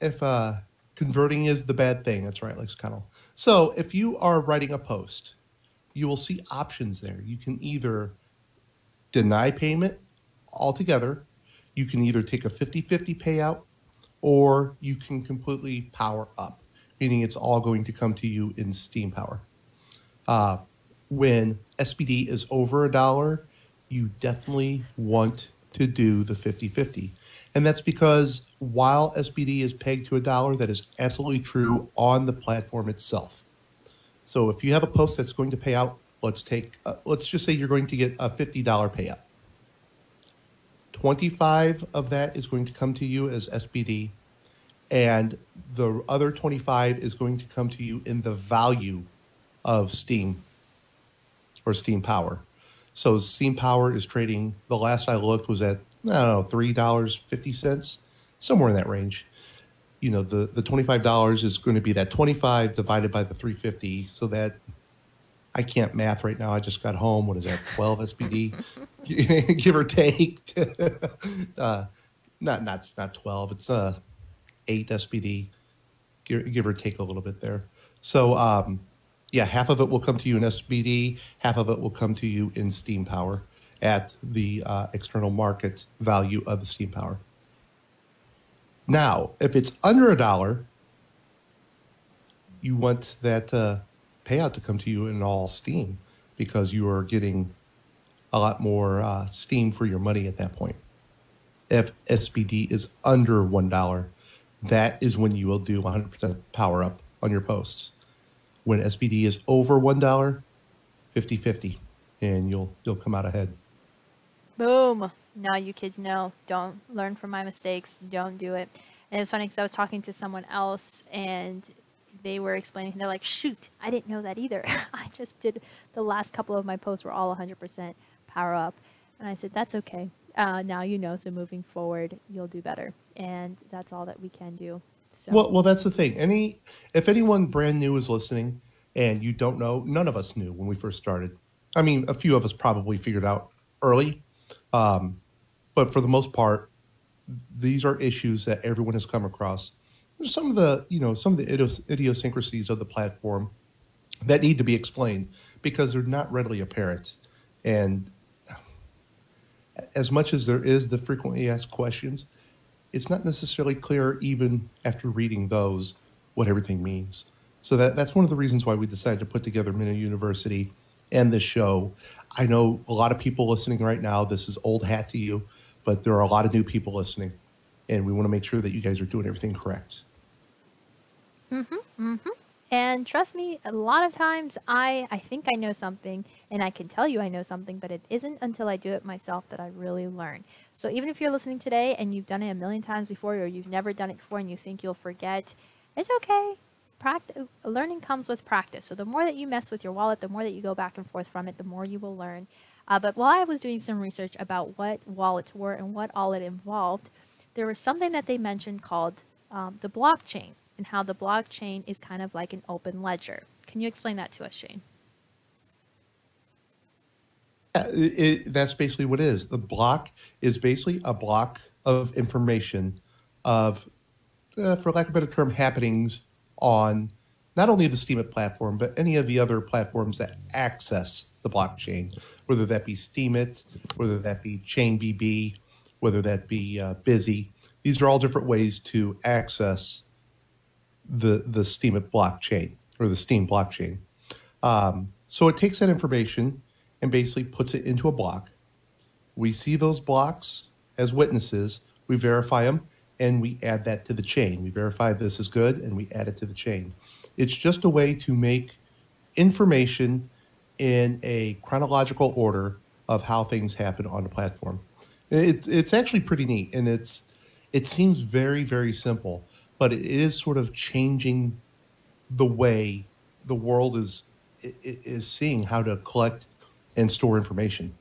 if uh converting is the bad thing that's right lex connell so if you are writing a post you will see options there. You can either deny payment altogether you can either take a 50-50 payout or you can completely power up meaning it's all going to come to you in Steem power uh, when SBD is over a dollar, you definitely want to do the 50 50. And that's because while SBD is pegged to a dollar, that is absolutely true on the platform itself. So if you have a post that's going to pay out, let's take, uh, let's just say you're going to get a $50 payout. 25 of that is going to come to you as SBD, and the other 25 is going to come to you in the value of Steem or Steem Power. So Steem Power is trading, the last I looked was at, I don't know, $3.50, somewhere in that range. You know, the, the $25 is going to be that 25 divided by the 350. So that I can't math right now. I just got home. What is that? 12 SBD, give or take. uh, not, not, not 12. It's uh, eight SBD, give, give or take a little bit there. So, um, yeah, half of it will come to you in SBD, half of it will come to you in Steem Power at the uh, external market value of the Steem Power. Now, if it's under a dollar, you want that uh, payout to come to you in all Steem because you are getting a lot more uh, Steem for your money at that point. If SBD is under $1, that is when you will do 100% power up on your posts. When SBD is over $1, 50 50, and you'll, you'll come out ahead. Boom. Now you kids know. Don't learn from my mistakes. Don't do it. And it's funny because I was talking to someone else and they were explaining, they're like, shoot, I didn't know that either. I just did the last couple of my posts were all 100% power up. And I said, that's okay. Uh, now you know. So moving forward, you'll do better. And that's all that we can do. So. Well, well, that's the thing. Any, if anyone brand new is listening and you don't know, none of us knew when we first started. I mean, a few of us probably figured out early, um, but for the most part, these are issues that everyone has come across. There's some of the, you know, some of the idiosyncrasies of the platform that need to be explained because they're not readily apparent. And as much as there is the frequently asked questions, it's not necessarily clear even after reading those what everything means. So that, that's one of the reasons why we decided to put together Minnow University and this show. I know a lot of people listening right now, this is old hat to you, but there are a lot of new people listening, and we want to make sure that you guys are doing everything correct. Mm-hmm. Mm-hmm. And trust me, a lot of times I, I think I know something and I can tell you I know something, but it isn't until I do it myself that I really learn. So even if you're listening today and you've done it a million times before or you've never done it before and you think you'll forget, it's okay. Practice, learning comes with practice. So the more that you mess with your wallet, the more that you go back and forth from it, the more you will learn. Uh, but while I was doing some research about what wallets were and what all it involved, there was something that they mentioned called um, the blockchain and how the blockchain is kind of like an open ledger. Can you explain that to us, Shane? Uh, it, it, that's basically what it is. The block is basically a block of information of, uh, for lack of a better term, happenings on not only the Steemit platform, but any of the other platforms that access the blockchain, whether that be Steemit, whether that be ChainBB, whether that be uh, Busy. These are all different ways to access the the Steemit blockchain or the Steem blockchain. Um, so it takes that information and basically puts it into a block. We see those blocks as witnesses. We verify them and we add that to the chain. We verify this is good and we add it to the chain. It's just a way to make information in a chronological order of how things happen on the platform. It's it's actually pretty neat, and it's it seems very very simple, but it is sort of changing the way the world is is seeing how to collect and store information.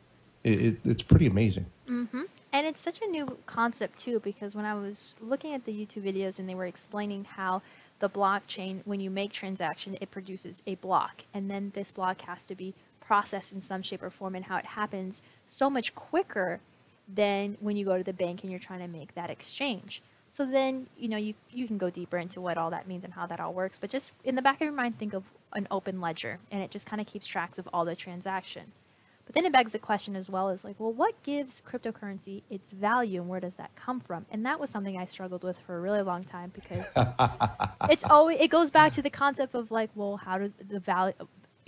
It, it, it's pretty amazing. Mm-hmm. And it's such a new concept too, because when I was looking at the YouTube videos and they were explaining how the blockchain, when you make transaction, it produces a block, and then this block has to be processed in some shape or form, and how it happens so much quicker than when you go to the bank and you're trying to make that exchange. So then, you know, you, you can go deeper into what all that means and how that all works. But just in the back of your mind, think of an open ledger, and it just kind of keeps tracks of all the transaction. But then it begs the question as well as like, well, what gives cryptocurrency its value and where does that come from? And that was something I struggled with for a really long time because it's always it goes back to the concept of like, well, how did the value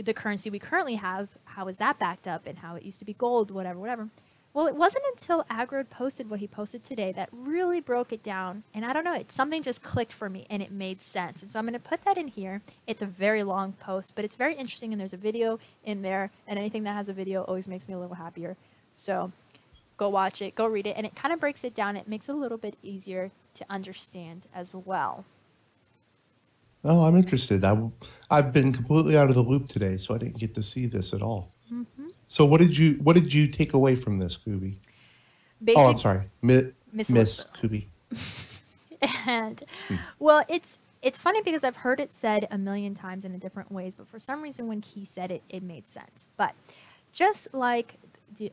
the currency we currently have, how is that backed up and how it used to be gold, whatever, whatever. Well, it wasn't until Agrod posted what he posted today that really broke it down. And I don't know, it, something just clicked for me and it made sense. And so I'm going to put that in here. It's a very long post, but it's very interesting. And there's a video in there. And anything that has a video always makes me a little happier. So go watch it, go read it. And it kind of breaks it down. It makes it a little bit easier to understand as well. Oh, I'm interested. I, I've been completely out of the loop today, so I didn't get to see this at all. Mm-hmm. So what did you what did you take away from this, Kubby? Basic, oh, I'm sorry, Mi- Miss Miss Kubby. and well it's it's funny because i've heard it said a million times in different ways but for some reason when he said it it made sense. But just like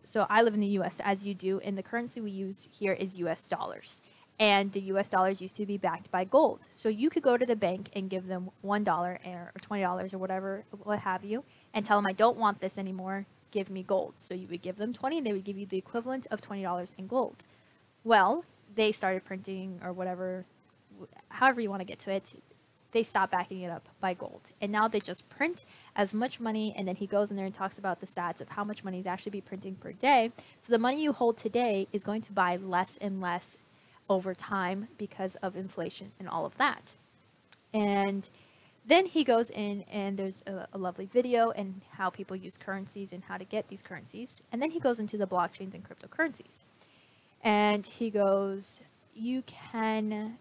so i live in the us as you do and the currency we use here is us dollars. And the us dollars used to be backed by gold. So you could go to the bank and give them one dollar or twenty dollars or whatever what have you and tell them i don't want this anymore give me gold so you would give them 20 and they would give you the equivalent of $20 in gold well, they started printing or whatever, however you want to get to it. They stopped backing it up by gold. And now they just print as much money. And then he goes in there and talks about the stats of how much money he's actually be printing per day. So the money you hold today is going to buy less and less over time because of inflation and all of that. And then he goes in and there's a, a lovely video and how people use currencies and how to get these currencies. And then he goes into the blockchains and cryptocurrencies. And he goes you can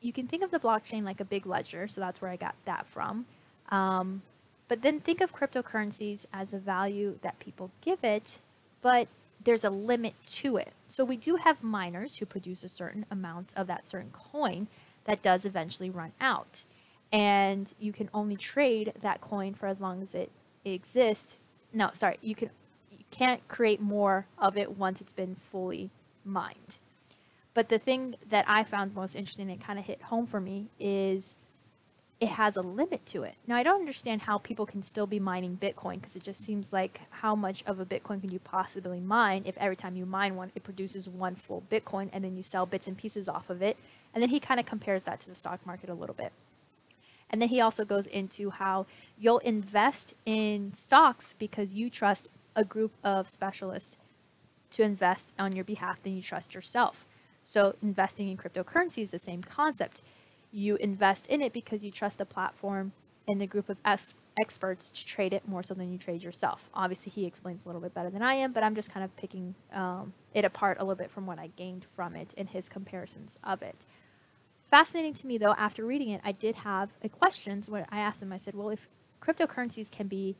you can think of the blockchain like a big ledger so that's where i got that from. Um, but then think of cryptocurrencies as the value that people give it but there's a limit to it. So we do have miners who produce a certain amount of that certain coin that does eventually run out and you can only trade that coin for as long as it exists no sorry you can you can't create more of it once it's been fully mined. But the thing that I found most interesting and kind of hit home for me is it has a limit to it. Now, I don't understand how people can still be mining Bitcoin because it just seems like how much of a Bitcoin can you possibly mine if every time you mine one, it produces one full Bitcoin and then you sell bits and pieces off of it. And then he kind of compares that to the stock market a little bit. And then he also goes into how you'll invest in stocks because you trust a group of specialists to invest on your behalf than you trust yourself. So investing in cryptocurrency is the same concept. You invest in it because you trust the platform and the group of experts to trade it more so than you trade yourself. Obviously, he explains a little bit better than I am, but I'm just kind of picking um, it apart a little bit from what I gained from it and his comparisons of it. Fascinating to me, though, after reading it, I did have a questions where I asked him, I said, well, if cryptocurrencies can be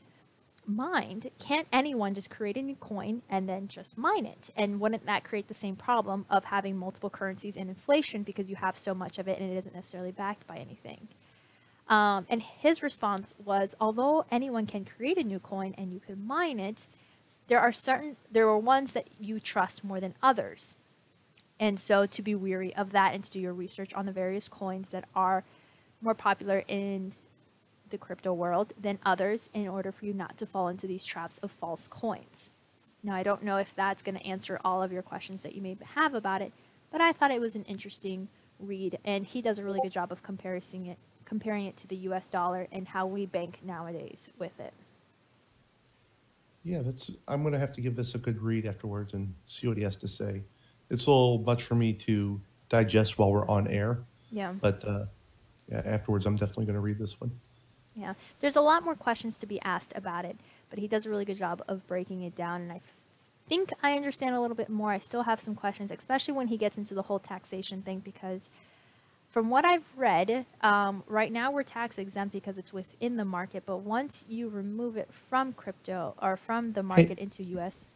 mined, can't anyone just create a new coin and then just mine it? And wouldn't that create the same problem of having multiple currencies and inflation because you have so much of it and it isn't necessarily backed by anything? Um, and his response was, although anyone can create a new coin and you can mine it, there are certain there are ones that you trust more than others. And so to be weary of that and to do your research on the various coins that are more popular in the crypto world than others in order for you not to fall into these traps of false coins. Now, I don't know if that's going to answer all of your questions that you may have about it, but I thought it was an interesting read, and he does a really good job of comparing it, comparing it to the U.S. dollar and how we bank nowadays with it. Yeah, that's. I'm going to have to give this a good read afterwards and see what he has to say. It's a little much for me to digest while we're on air, Yeah. but uh, yeah, afterwards I'm definitely going to read this one. Yeah, there's a lot more questions to be asked about it, but he does a really good job of breaking it down, and I think I understand a little bit more. I still have some questions, especially when he gets into the whole taxation thing, because from what I've read, um, right now we're tax exempt because it's within the market, but once you remove it from crypto or from the market into U.S.,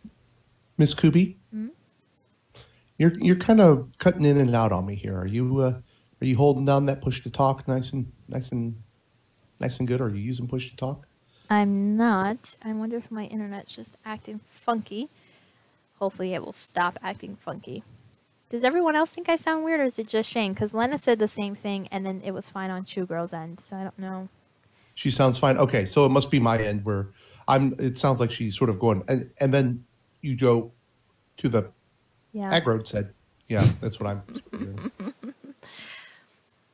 Miss Kubby, Mhm. You're you're kind of cutting in and out on me here. Are you uh, are you holding down that push to talk nice and nice and nice and good? Or are you using push to talk? I'm not. I wonder if my internet's just acting funky. Hopefully, it will stop acting funky. Does everyone else think I sound weird, or is it just Shane? Because Lena said the same thing, and then it was fine on True Girl's end, so I don't know. She sounds fine. Okay, so it must be my end where I'm. It sounds like she's sort of going, and, and then you go to the Yeah, Agrode said, "Yeah, that's what I'm."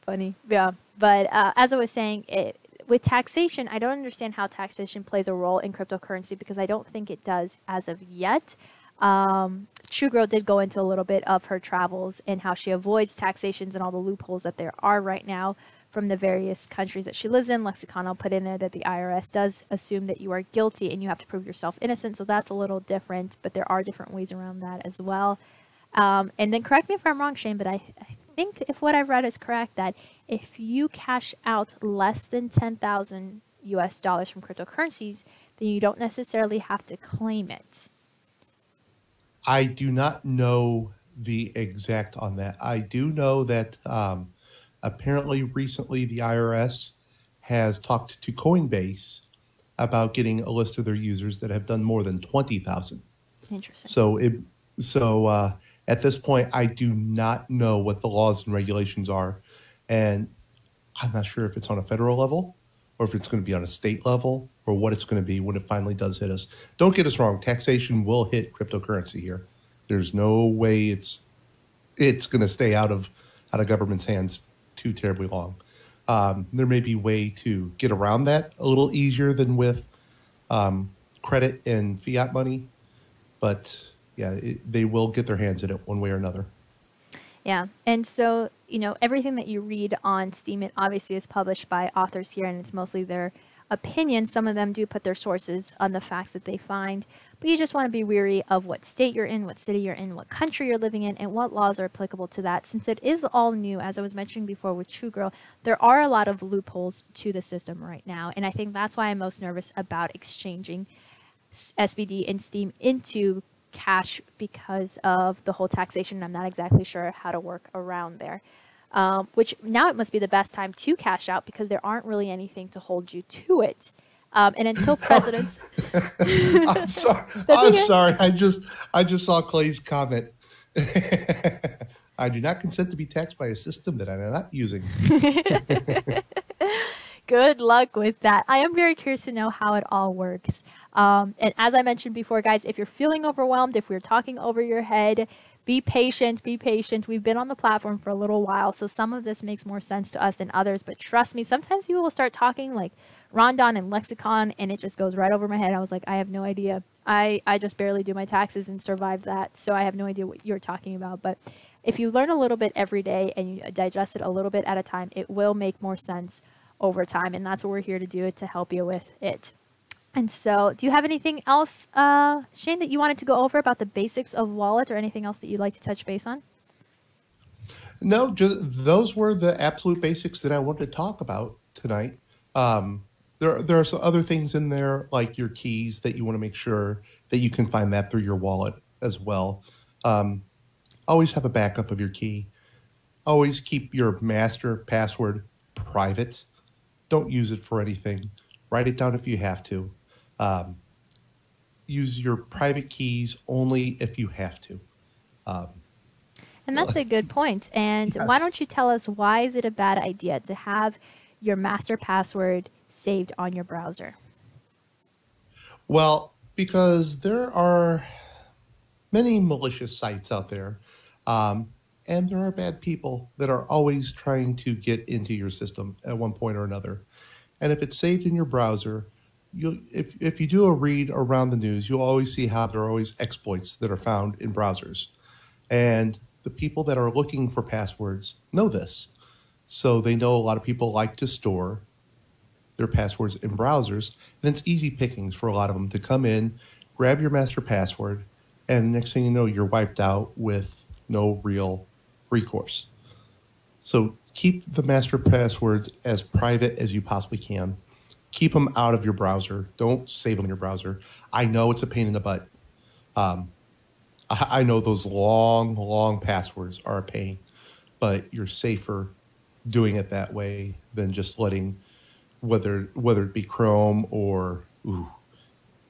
funny. Yeah, but uh, as I was saying, it, with taxation, I don't understand how taxation plays a role in cryptocurrency because I don't think it does as of yet. Um, True Girl did go into a little bit of her travels and how she avoids taxations and all the loopholes that there are right now from the various countries that she lives in. Lexicon, I'll put in there that the IRS does assume that you are guilty and you have to prove yourself innocent. So that's a little different, but there are different ways around that as well. Um, and then correct me if I'm wrong, Shane, but I, I think if what I've read is correct, that if you cash out less than 10,000 US dollars from cryptocurrencies, then you don't necessarily have to claim it. I do not know the exact on that. I do know that um, apparently recently the IRS has talked to Coinbase about getting a list of their users that have done more than 20,000. Interesting. So it so uh, at this point, I do not know what the laws and regulations are, and I'm not sure if it's on a federal level or if it's going to be on a state level or what it's going to be when it finally does hit us. Don't get us wrong, taxation will hit cryptocurrency here. There's no way it's it's going to stay out of out of government's hands too terribly long. Um, there may be way to get around that a little easier than with um, credit and fiat money, but yeah, it, they will get their hands in it one way or another. Yeah. And so, you know, everything that you read on Steem, it obviously is published by authors here, and it's mostly their opinions. Some of them do put their sources on the facts that they find, but you just want to be weary of what state you're in, what city you're in, what country you're living in, and what laws are applicable to that. Since it is all new, as I was mentioning before with True Girl, there are a lot of loopholes to the system right now. And I think that's why I'm most nervous about exchanging SBD and Steem into cash because of the whole taxation. I'm not exactly sure how to work around there. Um, which now it must be the best time to cash out because there aren't really anything to hold you to it. Um, and until presidents, I'm sorry. I'm okay. sorry. I just I just saw Clay's comment. I do not consent to be taxed by a system that I'm not using. Good luck with that. I am very curious to know how it all works. Um, and as I mentioned before, guys, if you're feeling overwhelmed, if we're talking over your head, be patient, be patient. We've been on the platform for a little while, so some of this makes more sense to us than others. But trust me, sometimes people will start talking like Rondon and Lexicon, and it just goes right over my head. I was like, I have no idea. I, I just barely do my taxes and survive that, so I have no idea what you're talking about. But if you learn a little bit every day and you digest it a little bit at a time, it will make more sense over time. And that's what we're here to do to help you with it. And so, do you have anything else, uh, Shane, that you wanted to go over about the basics of Wallet or anything else that you'd like to touch base on? No, just those were the absolute basics that I wanted to talk about tonight. Um, there, there are some other things in there like your keys that you want to make sure that you can find that through your wallet as well. Um, always have a backup of your key. Always keep your master password private. Don't use it for anything. Write it down if you have to. Um, use your private keys only if you have to. Um, and that's a good point. And yes. why don't you tell us why is it a bad idea to have your master password saved on your browser? Well, because there are many malicious sites out there, um, and there are bad people that are always trying to get into your system at one point or another. And if it's saved in your browser, you if if you do a read around the news, you'll always see how there are always exploits that are found in browsers, and the people that are looking for passwords know this, so they know a lot of people like to store their passwords in browsers, and it's easy pickings for a lot of them to come in, grab your master password, and next thing you know, you're wiped out with no real recourse. So keep the master passwords as private as you possibly can keep them out of your browser. Don't save them in your browser. I know it's a pain in the butt. Um, I, I know those long, long passwords are a pain, but you're safer doing it that way than just letting whether whether it be Chrome or ooh,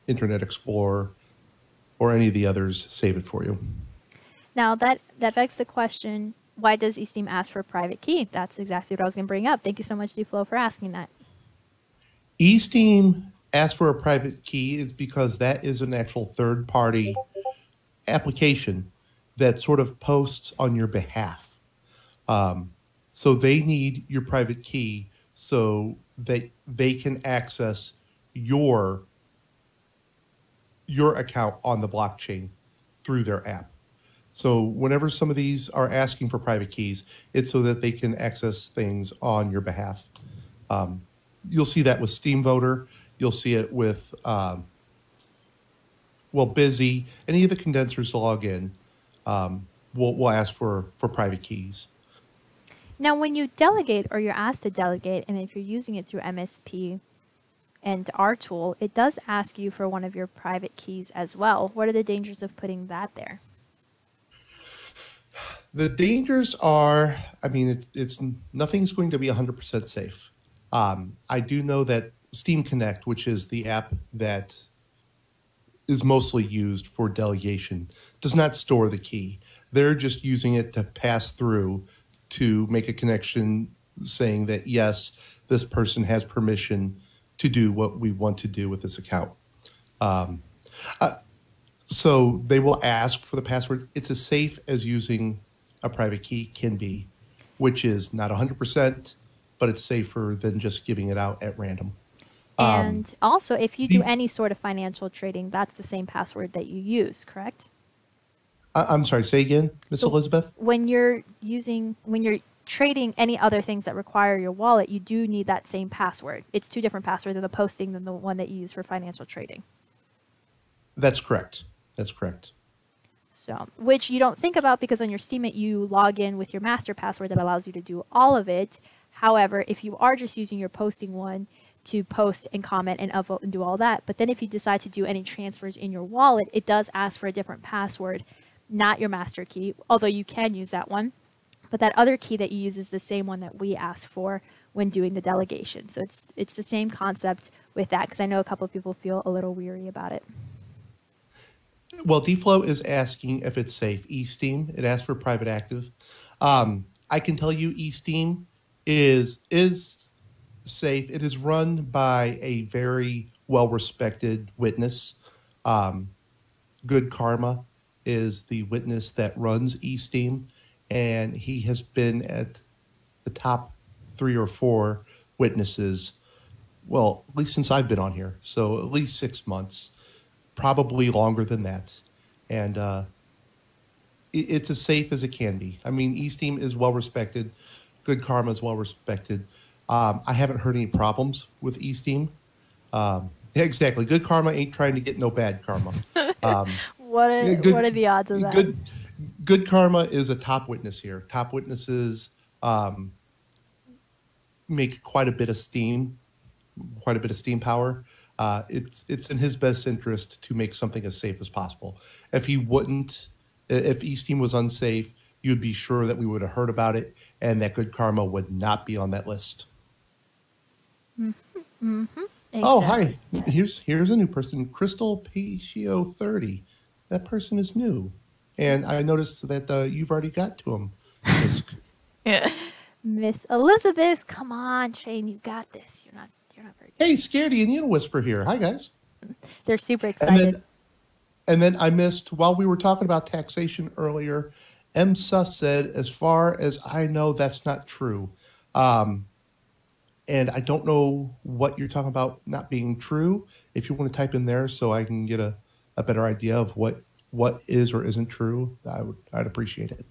Internet Explorer or any of the others save it for you. Now that that begs the question: Why does eSteem ask for a private key? That's exactly what I was going to bring up. Thank you so much, Duflo, for asking that. eSteem asks for a private key is because that is an actual third party application that sort of posts on your behalf. Um, so they need your private key so that they can access your your account on the blockchain through their app. So whenever some of these are asking for private keys, it's so that they can access things on your behalf. Um, you'll see that with SteemVoter. You'll see it with um, well, Busy. Any of the condensers log in, um, will will ask for for private keys. Now, when you delegate or you're asked to delegate, and if you're using it through MSP and our tool, it does ask you for one of your private keys as well. What are the dangers of putting that there? The dangers are, I mean, it's, it's nothing's going to be 100% safe. Um, I do know that SteemConnect, which is the app that is mostly used for delegation, does not store the key. They're just using it to pass through to make a connection saying that, yes, this person has permission to do what we want to do with this account. Um, uh, so they will ask for the password. It's as safe as using a private key can be, which is not 100%, but it's safer than just giving it out at random. Um, And also, if you do the- any sort of financial trading, that's the same password that you use, correct? I, I'm sorry, say again, Miss So- Elizabeth? When you're using, when you're trading any other things that require your wallet, you do need that same password. It's two different passwords, than the posting than the one that you use for financial trading. That's correct. That's correct. So, which you don't think about because on your Steemit you log in with your master password that allows you to do all of it. However, if you are just using your posting one to post and comment and upvote and do all that, but then if you decide to do any transfers in your wallet, it does ask for a different password, not your master key, although you can use that one. But that other key that you use is the same one that we ask for when doing the delegation. So it's it's the same concept with that because I know a couple of people feel a little weary about it. Well, DFlow is asking if it's safe. eSteem, it asks for private active. Um, I can tell you eSteem is is safe. It is run by a very well respected witness. Um, Good Karma is the witness that runs eSteem, and he has been at the top three or four witnesses. Well, at least since I've been on here, so at least six months probably longer than that. And uh, it, it's as safe as it can be. I mean, eSteem is well respected. Good Karma is well respected. Um, I haven't heard any problems with eSteem. Um, yeah, exactly. Good Karma ain't trying to get no bad karma. Um, What are, good- what are the odds of that? good, good Karma is a top witness here. Top witnesses um, make quite a bit of Steem, quite a bit of Steem Power. Uh, it's it's in his best interest to make something as safe as possible. If he wouldn't, if eSteem was unsafe, you'd be sure that we would have heard about it, and that Good Karma would not be on that list. Oh, hi. Here's here's a new person, Crystal Patio 30. That person is new, and I noticed that uh, you've already got to him. Miss- yeah. Miss Elizabeth, come on, Shane, you got this. You're not you're not very hey, Scaredy and you Needle Whisper here. Hi, guys. They're super And excited. then, and then I missed while we were talking about taxation earlier. M. Sus said, as far as I know, that's not true. Um, and I don't know what you're talking about not being true. If you want to type in there so I can get a, a better idea of what what is or isn't true, I would I'd appreciate it.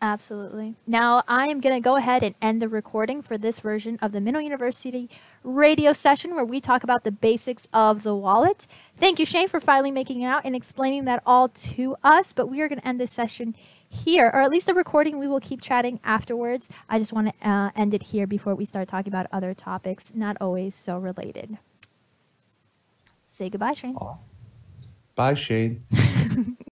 Absolutely. Now I am going to go ahead and end the recording for this version of the Minnow University radio session where we talk about the basics of the wallet. Thank you, Shane, for finally making it out and explaining that all to us. But we are going to end this session here, or at least the recording. We will keep chatting afterwards. I just want to uh, end it here before we start talking about other topics, not always so related. Say goodbye, Shane. Aw. Bye, Shane.